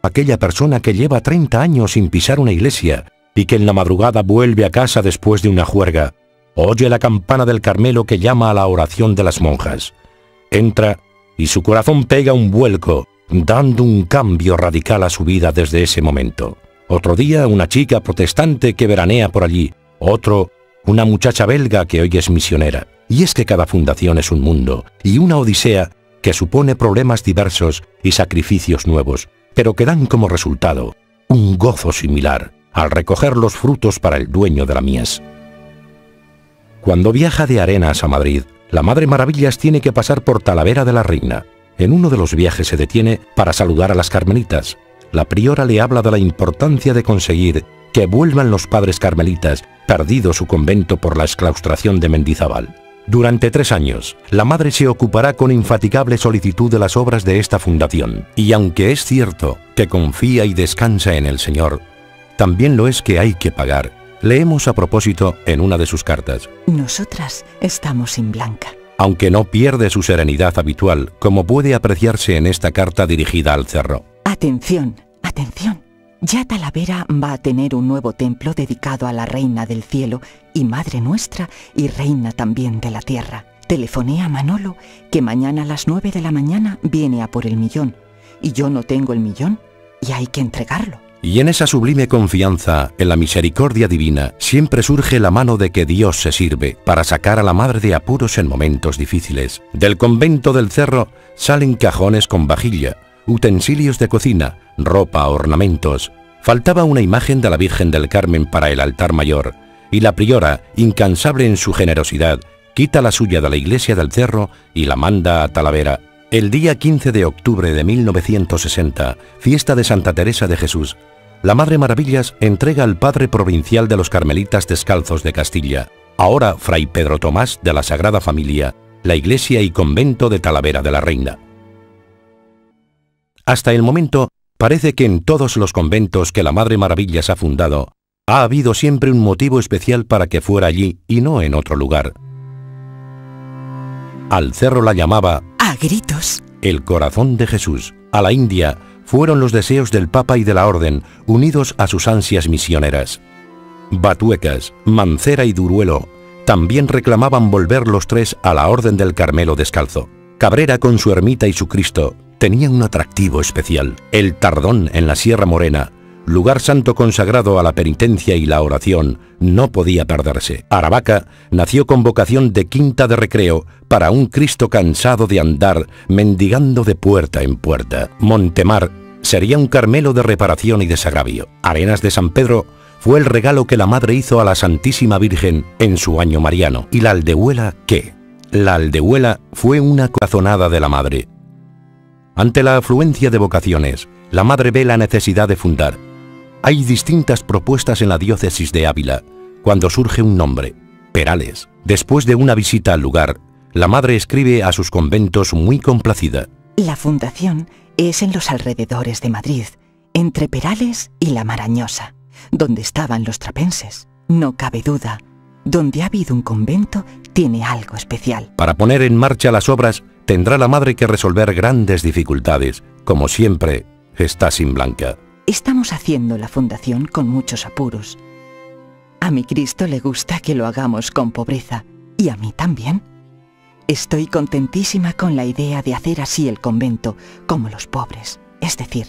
[SPEAKER 3] Aquella persona que lleva 30 años sin pisar una iglesia y que en la madrugada vuelve a casa después de una juerga, oye la campana del Carmelo que llama a la oración de las monjas. Entra y su corazón pega un vuelco dando un cambio radical a su vida desde ese momento. Otro día una chica protestante que veranea por allí, otro una muchacha belga que hoy es misionera. Y es que cada fundación es un mundo y una odisea que supone problemas diversos y sacrificios nuevos, pero que dan como resultado un gozo similar al recoger los frutos para el dueño de la mies. Cuando viaja de Arenas a Madrid, la Madre Maravillas tiene que pasar por Talavera de la Reina, en uno de los viajes se detiene para saludar a las carmelitas. La priora le habla de la importancia de conseguir que vuelvan los padres carmelitas, perdido su convento por la exclaustración de Mendizábal. Durante tres años, la madre se ocupará con infatigable solicitud de las obras de esta fundación. Y aunque es cierto que confía y descansa en el Señor, también lo es que hay que pagar. Leemos a propósito en una de sus cartas.
[SPEAKER 4] Nosotras estamos sin Blanca
[SPEAKER 3] aunque no pierde su serenidad habitual, como puede apreciarse en esta carta dirigida al cerro.
[SPEAKER 4] Atención, atención. Ya Talavera va a tener un nuevo templo dedicado a la Reina del Cielo y Madre Nuestra y Reina también de la Tierra. Telefoné a Manolo que mañana a las nueve de la mañana viene a por el millón. Y yo no tengo el millón y hay que entregarlo.
[SPEAKER 3] Y en esa sublime confianza en la misericordia divina siempre surge la mano de que Dios se sirve para sacar a la madre de apuros en momentos difíciles. Del convento del cerro salen cajones con vajilla, utensilios de cocina, ropa, ornamentos. Faltaba una imagen de la Virgen del Carmen para el altar mayor, y la priora, incansable en su generosidad, quita la suya de la iglesia del cerro y la manda a Talavera. El día 15 de octubre de 1960, fiesta de Santa Teresa de Jesús, la Madre Maravillas entrega al Padre Provincial de los Carmelitas Descalzos de Castilla, ahora Fray Pedro Tomás de la Sagrada Familia, la iglesia y convento de Talavera de la Reina. Hasta el momento, parece que en todos los conventos que la Madre Maravillas ha fundado, ha habido siempre un motivo especial para que fuera allí y no en otro lugar. Al cerro la llamaba
[SPEAKER 4] a gritos
[SPEAKER 3] el corazón de Jesús, a la India fueron los deseos del Papa y de la Orden, unidos a sus ansias misioneras. Batuecas, Mancera y Duruelo también reclamaban volver los tres a la Orden del Carmelo Descalzo. Cabrera con su ermita y su Cristo tenía un atractivo especial. El Tardón en la Sierra Morena, lugar santo consagrado a la penitencia y la oración, no podía perderse. Aravaca nació con vocación de quinta de recreo para un Cristo cansado de andar mendigando de puerta en puerta. Montemar sería un Carmelo de reparación y desagravio. Arenas de San Pedro fue el regalo que la madre hizo a la Santísima Virgen en su año mariano. ¿Y la aldehuela qué? La aldehuela fue una corazonada de la madre. Ante la afluencia de vocaciones, la madre ve la necesidad de fundar. Hay distintas propuestas en la diócesis de Ávila, cuando surge un nombre, Perales. Después de una visita al lugar, la madre escribe a sus conventos muy complacida.
[SPEAKER 4] La fundación es en los alrededores de Madrid, entre Perales y La Marañosa donde estaban los trapenses. No cabe duda, donde ha habido un convento tiene algo especial.
[SPEAKER 3] Para poner en marcha las obras, tendrá la madre que resolver grandes dificultades. Como siempre, está sin blanca.
[SPEAKER 4] Estamos haciendo la fundación con muchos apuros. A mi Cristo le gusta que lo hagamos con pobreza, y a mí también. Estoy contentísima con la idea de hacer así el convento como los pobres, es decir,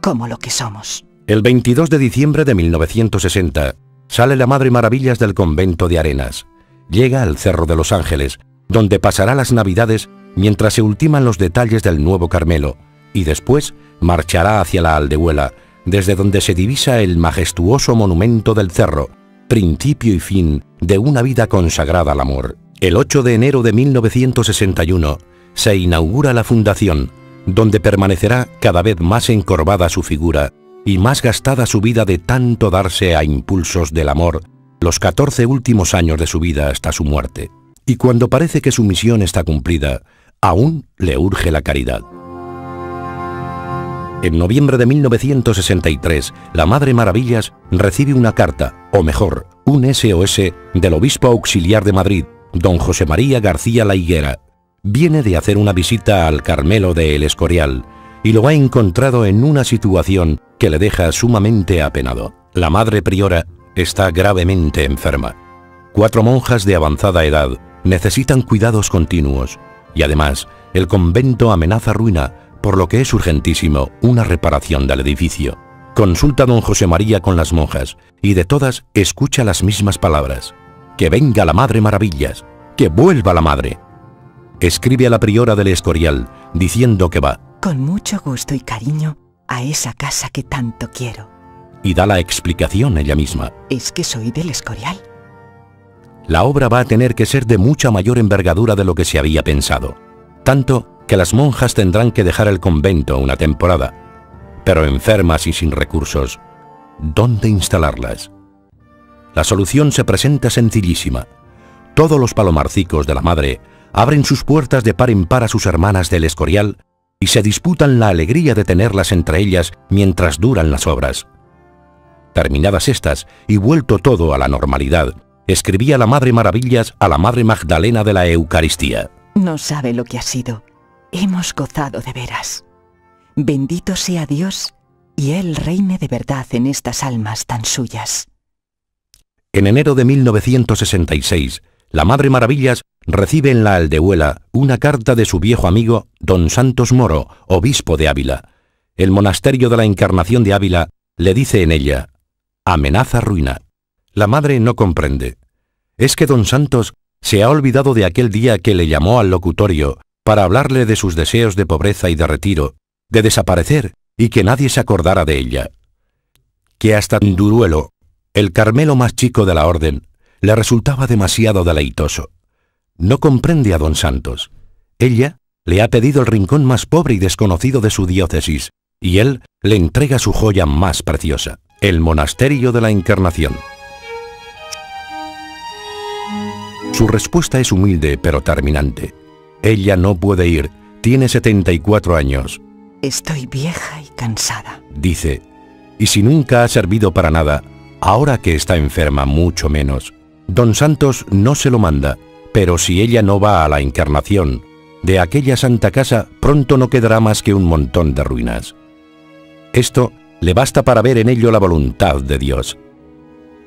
[SPEAKER 4] como lo que somos.
[SPEAKER 3] El 22 de diciembre de 1960 sale la Madre Maravillas del convento de Arenas. Llega al Cerro de los Ángeles, donde pasará las Navidades mientras se ultiman los detalles del nuevo Carmelo, y después marchará hacia la Aldehuela, desde donde se divisa el majestuoso monumento del cerro, principio y fin de una vida consagrada al amor. El 8 de enero de 1961 se inaugura la fundación, donde permanecerá cada vez más encorvada su figura y más gastada su vida de tanto darse a impulsos del amor los 14 últimos años de su vida hasta su muerte. Y cuando parece que su misión está cumplida, aún le urge la caridad. En noviembre de 1963, la Madre Maravillas recibe una carta, o mejor, un SOS del obispo auxiliar de Madrid, don José María García La Higuera. Viene de hacer una visita al Carmelo de El Escorial y lo ha encontrado en una situación que le deja sumamente apenado. La madre priora está gravemente enferma. Cuatro monjas de avanzada edad necesitan cuidados continuos y además el convento amenaza ruina, por lo que es urgentísimo una reparación del edificio. Consulta a don José María con las monjas y de todas escucha las mismas palabras. Que venga la Madre Maravillas, que vuelva la Madre. Escribe a la priora del Escorial diciendo que va.
[SPEAKER 4] Con mucho gusto y cariño a esa casa que tanto quiero.
[SPEAKER 3] Y da la explicación ella misma.
[SPEAKER 4] Es que soy del Escorial.
[SPEAKER 3] La obra va a tener que ser de mucha mayor envergadura de lo que se había pensado. Tanto que las monjas tendrán que dejar el convento una temporada. Pero enfermas y sin recursos, ¿dónde instalarlas? La solución se presenta sencillísima. Todos los palomarcicos de la madre abren sus puertas de par en par a sus hermanas del Escorial y se disputan la alegría de tenerlas entre ellas mientras duran las obras. Terminadas estas y vuelto todo a la normalidad, escribía la Madre Maravillas a la Madre Magdalena de la Eucaristía.
[SPEAKER 4] No sabe lo que ha sido. Hemos gozado de veras. Bendito sea Dios y Él reine de verdad en estas almas tan suyas.
[SPEAKER 3] En enero de 1966, la Madre Maravillas recibe en la aldehuela una carta de su viejo amigo don Santos Moro, obispo de Ávila. El monasterio de la Encarnación de Ávila le dice en ella, amenaza ruina. La madre no comprende. Es que don Santos se ha olvidado de aquel día que le llamó al locutorio para hablarle de sus deseos de pobreza y de retiro, de desaparecer y que nadie se acordara de ella. Que hasta Duruelo, el Carmelo más chico de la orden, le resultaba demasiado deleitoso no comprende a don Santos. Ella le ha pedido el rincón más pobre y desconocido de su diócesis, y él le entrega su joya más preciosa, el monasterio de la Encarnación. Su respuesta es humilde pero terminante. Ella no puede ir, tiene 74 años.
[SPEAKER 4] Estoy vieja y cansada.
[SPEAKER 3] Dice, y si nunca ha servido para nada, ahora que está enferma mucho menos. Don Santos no se lo manda, pero si ella no va a la encarnación, de aquella santa casa pronto no quedará más que un montón de ruinas. Esto le basta para ver en ello la voluntad de Dios.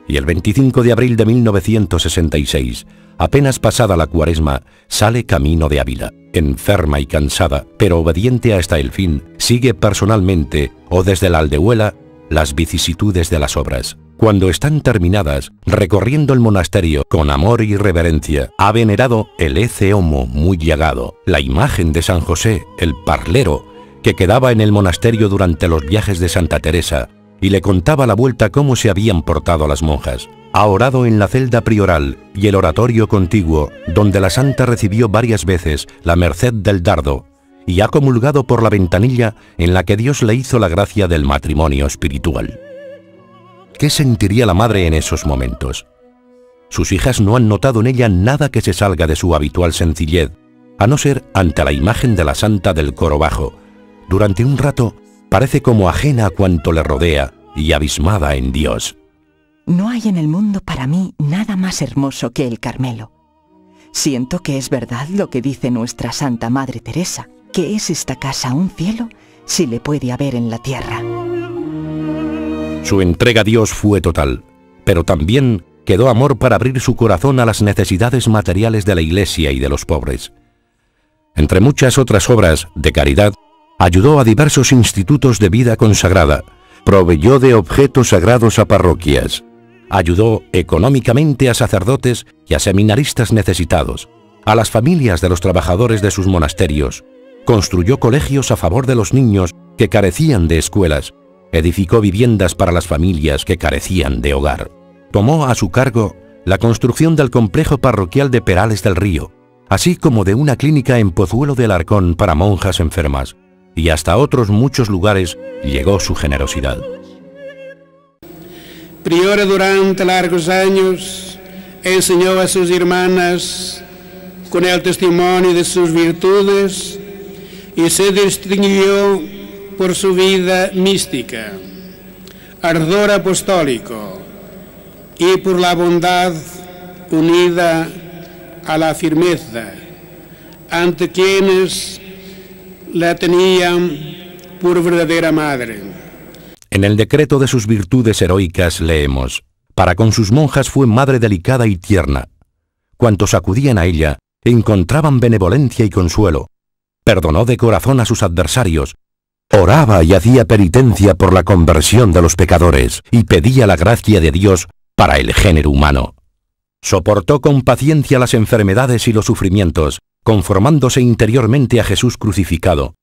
[SPEAKER 3] Y el 25 de abril de 1966, apenas pasada la cuaresma, sale camino de Ávila. Enferma y cansada, pero obediente hasta el fin, sigue personalmente o desde la aldehuela las vicisitudes de las obras. Cuando están terminadas, recorriendo el monasterio con amor y reverencia, ha venerado el Ece Homo muy llagado, la imagen de San José, el parlero, que quedaba en el monasterio durante los viajes de Santa Teresa, y le contaba a la vuelta cómo se habían portado las monjas. Ha orado en la celda prioral y el oratorio contiguo, donde la santa recibió varias veces la merced del dardo, y ha comulgado por la ventanilla en la que Dios le hizo la gracia del matrimonio espiritual. ¿Qué sentiría la madre en esos momentos? Sus hijas no han notado en ella nada que se salga de su habitual sencillez, a no ser ante la imagen de la santa del coro bajo. Durante un rato parece como ajena a cuanto le rodea y abismada en Dios.
[SPEAKER 4] No hay en el mundo para mí nada más hermoso que el Carmelo. Siento que es verdad lo que dice nuestra Santa Madre Teresa, que es esta casa un cielo si le puede haber en la tierra.
[SPEAKER 3] Su entrega a Dios fue total, pero también quedó amor para abrir su corazón a las necesidades materiales de la Iglesia y de los pobres. Entre muchas otras obras de caridad, ayudó a diversos institutos de vida consagrada, proveyó de objetos sagrados a parroquias, ayudó económicamente a sacerdotes y a seminaristas necesitados, a las familias de los trabajadores de sus monasterios, construyó colegios a favor de los niños que carecían de escuelas, edificó viviendas para las familias que carecían de hogar. Tomó a su cargo la construcción del complejo parroquial de Perales del Río, así como de una clínica en Pozuelo del Arcón para monjas enfermas, y hasta otros muchos lugares llegó su generosidad.
[SPEAKER 2] Priora durante largos años enseñó a sus hermanas con el testimonio de sus virtudes y se distinguió por su vida mística, ardor apostólico y por la bondad unida a la firmeza ante quienes la tenían por verdadera madre.
[SPEAKER 3] En el decreto de sus virtudes heroicas leemos, para con sus monjas fue madre delicada y tierna. Cuantos acudían a ella encontraban benevolencia y consuelo, perdonó de corazón a sus adversarios, oraba y hacía penitencia por la conversión de los pecadores y pedía la gracia de Dios para el género humano. Soportó con paciencia las enfermedades y los sufrimientos, conformándose interiormente a Jesús crucificado,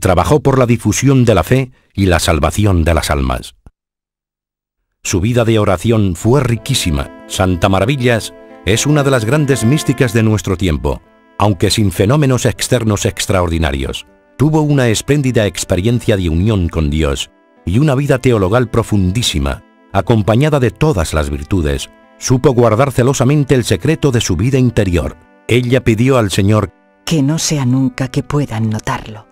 [SPEAKER 3] trabajó por la difusión de la fe y la salvación de las almas. Su vida de oración fue riquísima. Santa Maravillas es una de las grandes místicas de nuestro tiempo aunque sin fenómenos externos extraordinarios. Tuvo una espléndida experiencia de unión con Dios y una vida teologal profundísima, acompañada de todas las virtudes. Supo guardar celosamente el secreto de su vida interior. Ella pidió al Señor
[SPEAKER 4] que no sea nunca que puedan notarlo.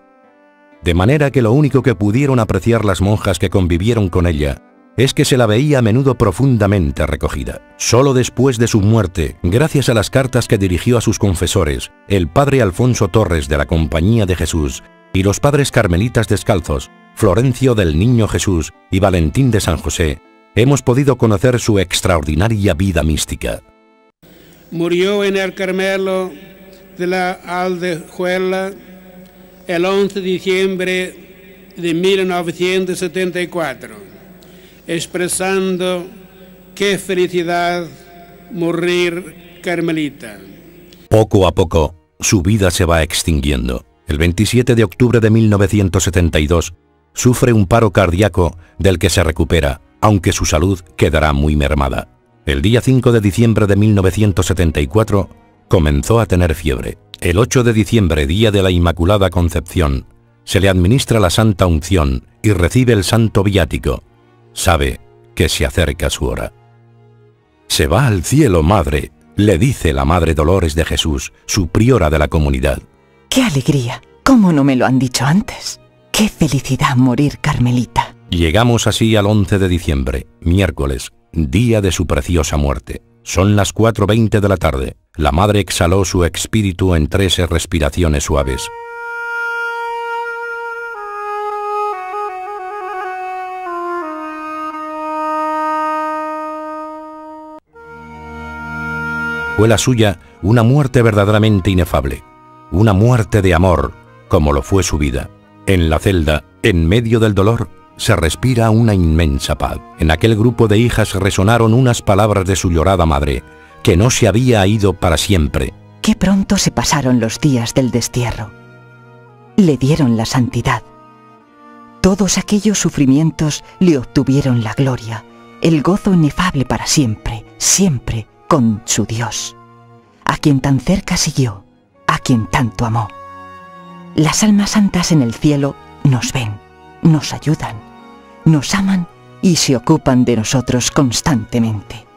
[SPEAKER 3] De manera que lo único que pudieron apreciar las monjas que convivieron con ella es que se la veía a menudo profundamente recogida. Solo después de su muerte, gracias a las cartas que dirigió a sus confesores, el padre Alfonso Torres de la Compañía de Jesús y los padres carmelitas descalzos, Florencio del Niño Jesús y Valentín de San José, hemos podido conocer su extraordinaria vida mística.
[SPEAKER 2] Murió en el Carmelo de la Aldejuela el 11 de diciembre de 1974 expresando qué felicidad morir carmelita.
[SPEAKER 3] Poco a poco, su vida se va extinguiendo. El 27 de octubre de 1972, sufre un paro cardíaco del que se recupera, aunque su salud quedará muy mermada. El día 5 de diciembre de 1974, comenzó a tener fiebre. El 8 de diciembre, día de la Inmaculada Concepción, se le administra la Santa Unción y recibe el Santo Viático, sabe que se acerca su hora. Se va al cielo, madre, le dice la Madre Dolores de Jesús, su priora de la comunidad.
[SPEAKER 4] ¡Qué alegría! ¿Cómo no me lo han dicho antes? ¡Qué felicidad morir, Carmelita!
[SPEAKER 3] Llegamos así al 11 de diciembre, miércoles, día de su preciosa muerte. Son las 4.20 de la tarde la madre exhaló su espíritu en tres respiraciones suaves. Fue la suya una muerte verdaderamente inefable, una muerte de amor, como lo fue su vida. En la celda, en medio del dolor, se respira una inmensa paz. En aquel grupo de hijas resonaron unas palabras de su llorada madre, que no se había ido para siempre.
[SPEAKER 4] Qué pronto se pasaron los días del destierro. Le dieron la santidad. Todos aquellos sufrimientos le obtuvieron la gloria, el gozo inefable para siempre, siempre con su Dios, a quien tan cerca siguió, a quien tanto amó. Las almas santas en el cielo nos ven, nos ayudan, nos aman y se ocupan de nosotros constantemente.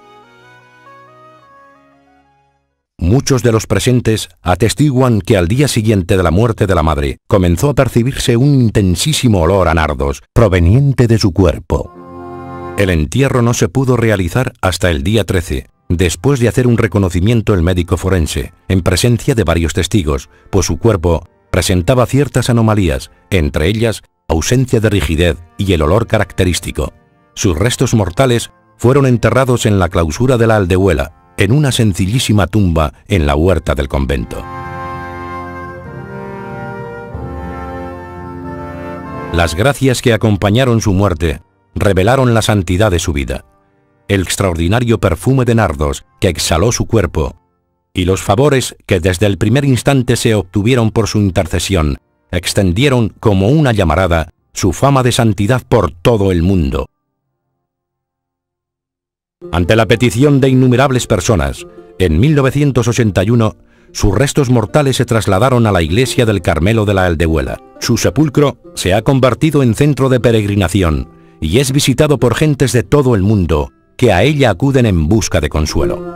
[SPEAKER 3] Muchos de los presentes atestiguan que al día siguiente de la muerte de la madre comenzó a percibirse un intensísimo olor a nardos proveniente de su cuerpo. El entierro no se pudo realizar hasta el día 13, después de hacer un reconocimiento el médico forense, en presencia de varios testigos, pues su cuerpo presentaba ciertas anomalías, entre ellas ausencia de rigidez y el olor característico. Sus restos mortales fueron enterrados en la clausura de la aldehuela, en una sencillísima tumba en la huerta del convento. Las gracias que acompañaron su muerte revelaron la santidad de su vida, el extraordinario perfume de nardos que exhaló su cuerpo y los favores que desde el primer instante se obtuvieron por su intercesión extendieron como una llamarada su fama de santidad por todo el mundo. Ante la petición de innumerables personas, en 1981, sus restos mortales se trasladaron a la iglesia del Carmelo de la Aldehuela. Su sepulcro se ha convertido en centro de peregrinación y es visitado por gentes de todo el mundo que a ella acuden en busca de consuelo.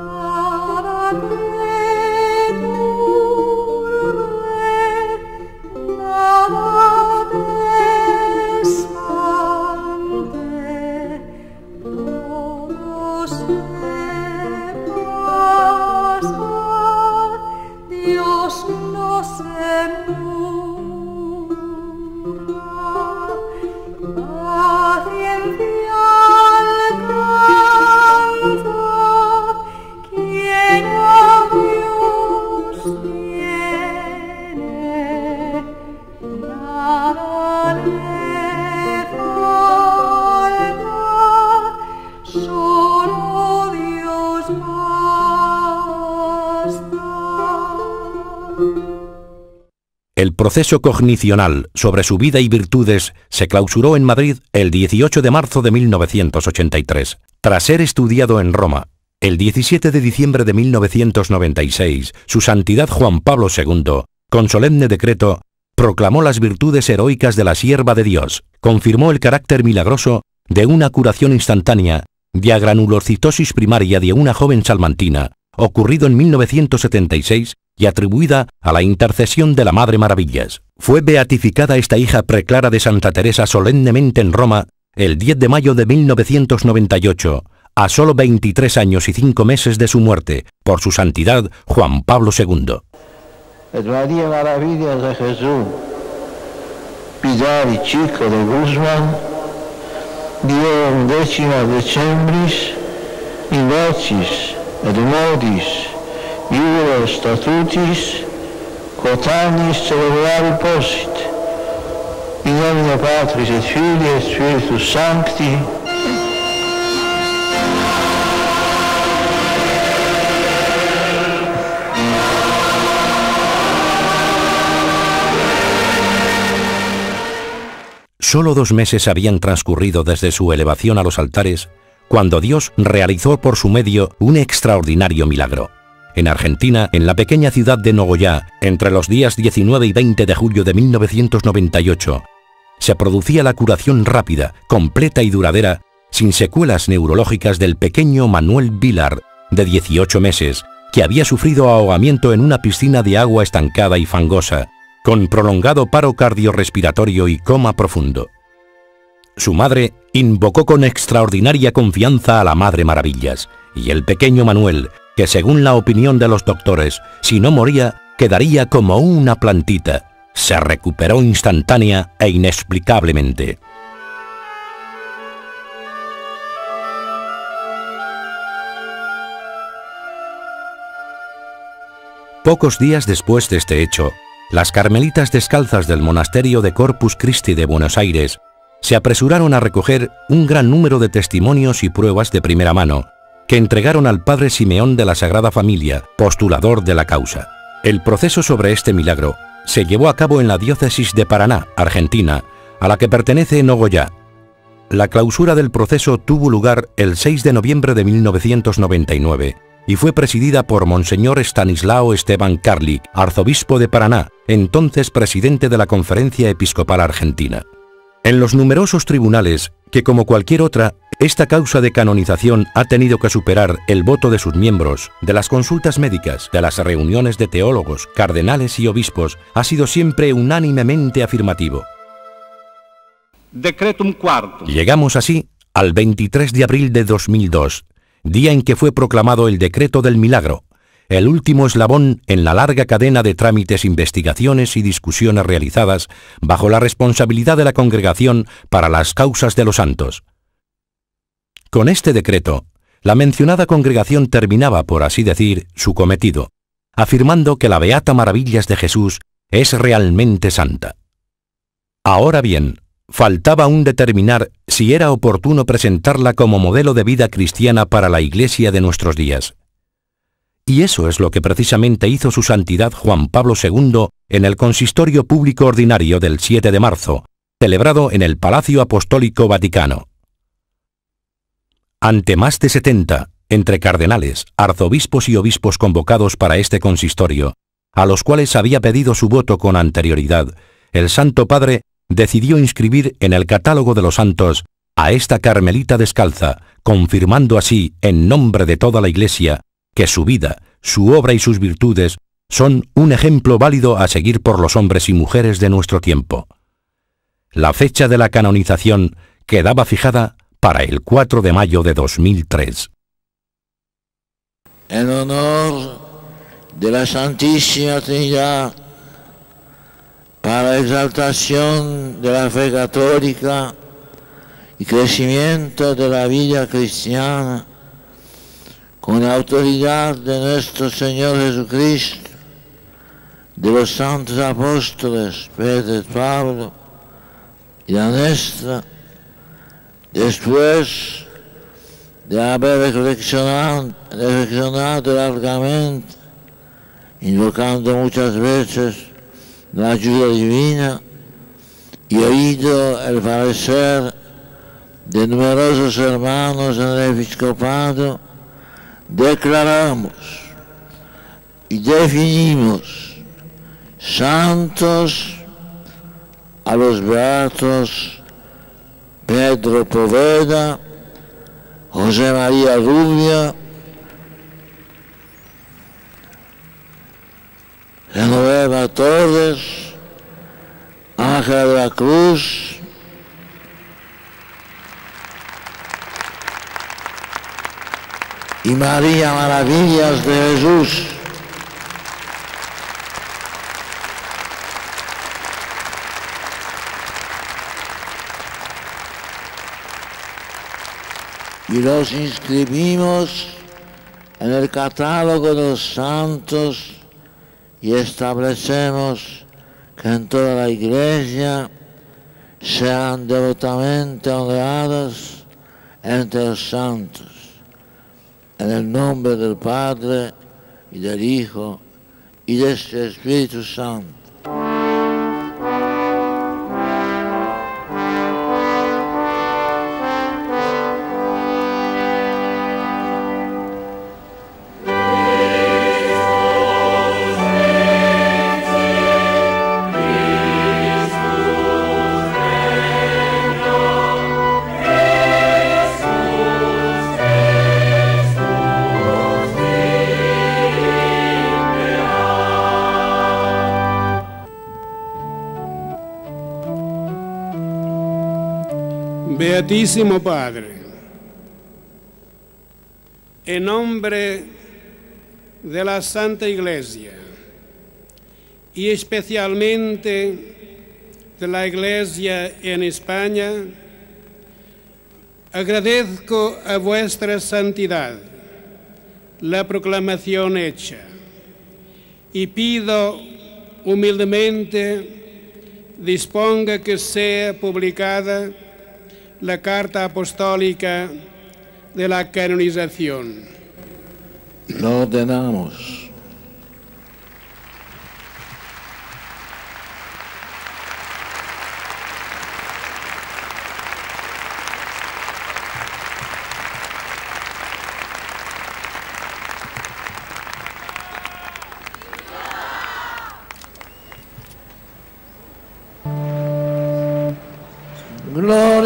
[SPEAKER 3] Proceso cognicional sobre su vida y virtudes se clausuró en Madrid el 18 de marzo de 1983. Tras ser estudiado en Roma, el 17 de diciembre de 1996, su Santidad Juan Pablo II, con solemne decreto, proclamó las virtudes heroicas de la sierva de Dios, confirmó el carácter milagroso de una curación instantánea de agranulocitosis primaria de una joven salmantina, ocurrido en 1976 y atribuida a la intercesión de la Madre Maravillas. Fue beatificada esta hija preclara de Santa Teresa solemnemente en Roma el 10 de mayo de 1998, a solo 23 años y 5 meses de su muerte, por su santidad Juan Pablo II.
[SPEAKER 7] María Maravillas de Jesús, Pilar y Chico de Guzmán, dio undécima decembris, in vocis et modis iure statutis cotanis celebrari posit in nomine Patris et Filii et Spiritus Sancti
[SPEAKER 3] Solo dos meses habían transcurrido desde su elevación a los altares cuando Dios realizó por su medio un extraordinario milagro. En Argentina, en la pequeña ciudad de Nogoyá, entre los días 19 y 20 de julio de 1998, se producía la curación rápida, completa y duradera, sin secuelas neurológicas del pequeño Manuel Vilar, de 18 meses, que había sufrido ahogamiento en una piscina de agua estancada y fangosa, con prolongado paro cardiorrespiratorio y coma profundo. Su madre invocó con extraordinaria confianza a la Madre Maravillas, y el pequeño Manuel, que según la opinión de los doctores, si no moría, quedaría como una plantita, se recuperó instantánea e inexplicablemente. Pocos días después de este hecho, las carmelitas descalzas del monasterio de Corpus Christi de Buenos Aires se apresuraron a recoger un gran número de testimonios y pruebas de primera mano, que entregaron al padre Simeón de la Sagrada Familia, postulador de la causa. El proceso sobre este milagro se llevó a cabo en la diócesis de Paraná, Argentina, a la que pertenece Nogoyá. La clausura del proceso tuvo lugar el 6 de noviembre de 1999 y fue presidida por Monseñor Stanislao Esteban Karlik, arzobispo de Paraná, entonces presidente de la Conferencia Episcopal Argentina. En los numerosos tribunales, que como cualquier otra, esta causa de canonización ha tenido que superar el voto de sus miembros, de las consultas médicas, de las reuniones de teólogos, cardenales y obispos, ha sido siempre unánimemente afirmativo.
[SPEAKER 2] Decretum cuarto.
[SPEAKER 3] Llegamos así al 23 de abril de 2002, día en que fue proclamado el decreto del milagro, el último eslabón en la larga cadena de trámites, investigaciones y discusiones realizadas bajo la responsabilidad de la Congregación para las causas de los santos. Con este decreto, la mencionada congregación terminaba, por así decir, su cometido, afirmando que la Beata Maravillas de Jesús es realmente santa. Ahora bien, faltaba aún determinar si era oportuno presentarla como modelo de vida cristiana para la Iglesia de nuestros días. Y eso es lo que precisamente hizo su santidad Juan Pablo II en el consistorio público ordinario del 7 de marzo, celebrado en el Palacio Apostólico Vaticano. Ante más de 70, entre cardenales, arzobispos y obispos convocados para este consistorio, a los cuales había pedido su voto con anterioridad, el Santo Padre decidió inscribir en el catálogo de los santos a esta Carmelita descalza, confirmando así, en nombre de toda la Iglesia, que su vida, su obra y sus virtudes son un ejemplo válido a seguir por los hombres y mujeres de nuestro tiempo. La fecha de la canonización quedaba fijada para el 4 de mayo de 2003.
[SPEAKER 7] En honor de la Santísima Trinidad, para exaltación de la fe católica y crecimiento de la vida cristiana, con la autoridad de nuestro Señor Jesucristo, de los santos apóstoles Pedro y Pablo y la nuestra, después de haber reflexionado, largamente, invocando muchas veces la ayuda divina y oído el parecer de numerosos hermanos en el episcopado, declaramos y definimos santos a los beatos Pedro Poveda, José María Rubia, Genoveva Torres, Ángela de la Cruz, y María Maravillas de Jesús. Y los inscribimos en el catálogo de los santos y establecemos que en toda la iglesia sean devotamente honradas entre los santos, en el nombre del Padre y del Hijo y del Espíritu Santo.
[SPEAKER 2] Beatísimo Padre, en nombre de la Santa Iglesia y especialmente de la Iglesia en España, agradezco a vuestra santidad la proclamación hecha y pido humildemente disponga que sea publicada la carta apostólica de la canonización.
[SPEAKER 7] Lo ordenamos.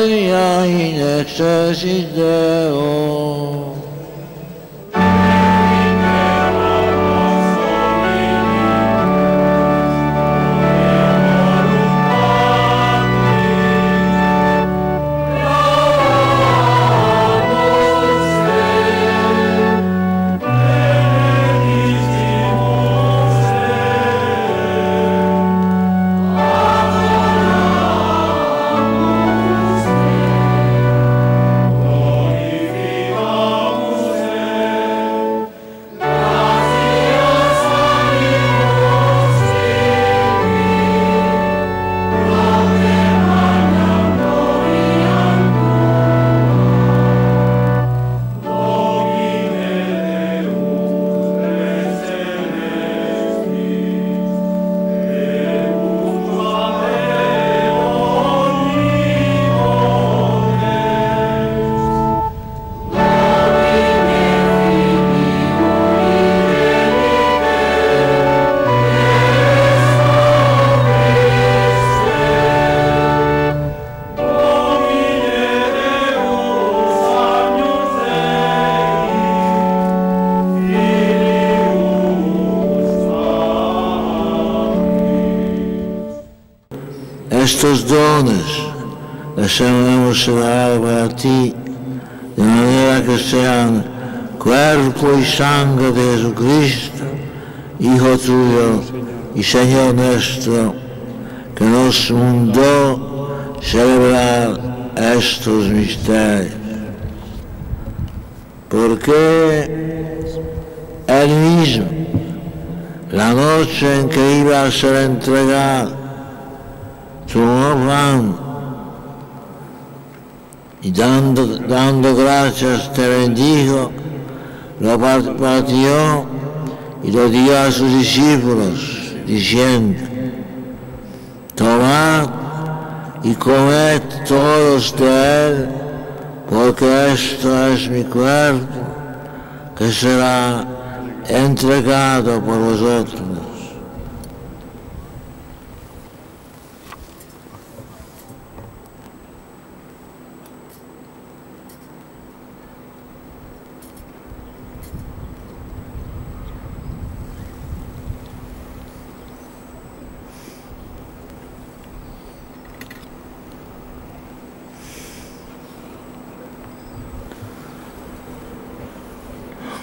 [SPEAKER 7] Gloria in excelsis estos dones les hemos dado para ti, de manera que sean cuerpo y sangre de Jesucristo, Hijo tuyo y Señor nuestro, que nos mandó celebrar estos misterios. Porque Él mismo, la noche en que iba a ser entregado, pan y dando, dando gracias te bendijo, lo partió y lo dio a sus discípulos, diciendo, tomad y comed todos de él, porque esto es mi cuerpo, que será entregado por vosotros.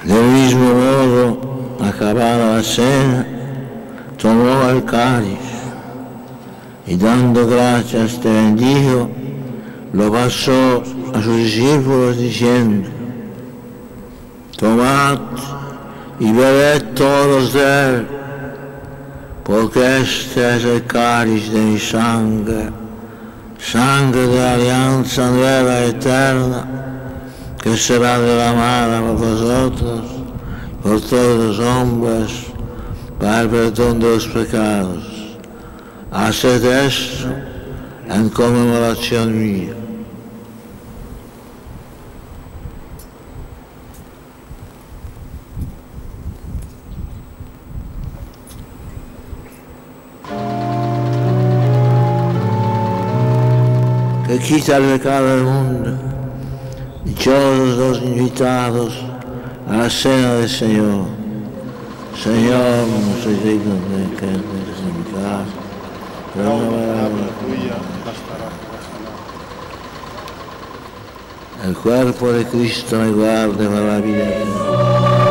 [SPEAKER 7] Del mismo modo, acabada la cena, tomó el cáliz y bendijo, lo pasó a sus discípulos diciendo, tomad y bebed todos de él, porque este es el cáliz de mi sangre, sangre de alianza nueva eterna que será derramada por vosotros, por todos los hombres, para el perdón de los pecados. Haced esto en conmemoración mía. que quita el pecado del mundo. Dichosos los invitados a la cena del Señor. Señor, no soy digno de que entres en mi casa, pero una palabra tuya El cuerpo de Cristo me guarde para la vida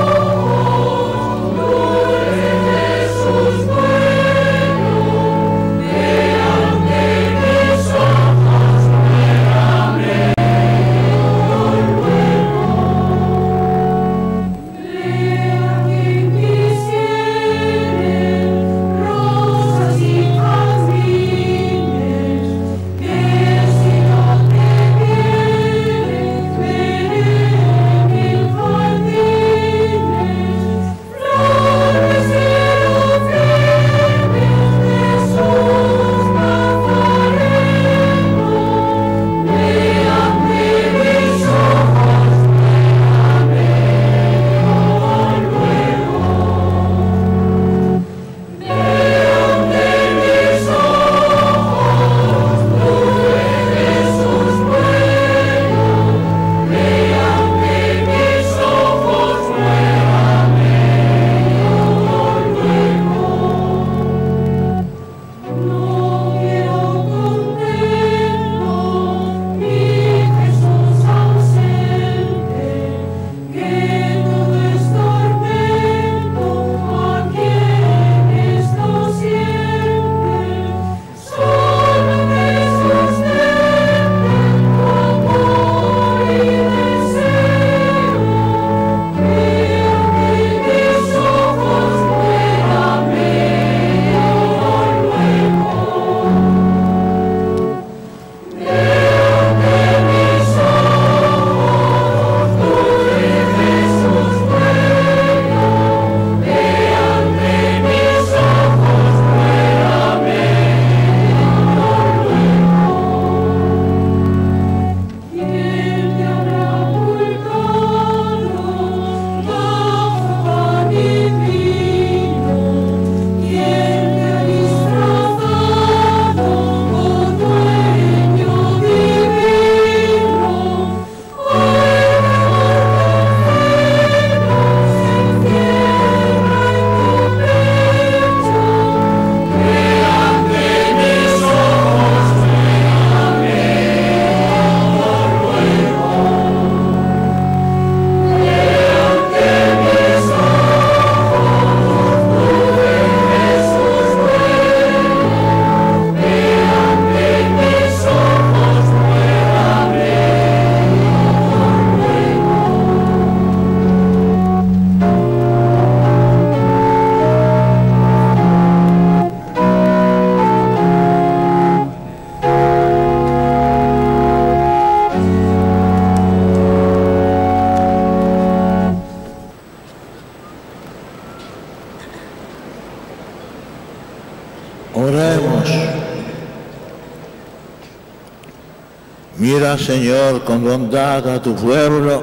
[SPEAKER 7] Señor, con bondad a tu pueblo,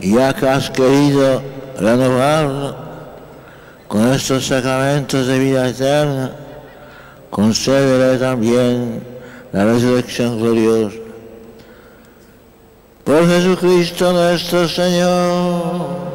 [SPEAKER 7] ya que has querido renovarlo con estos sacramentos de vida eterna, concédele también la resurrección gloriosa. Por Jesucristo nuestro Señor.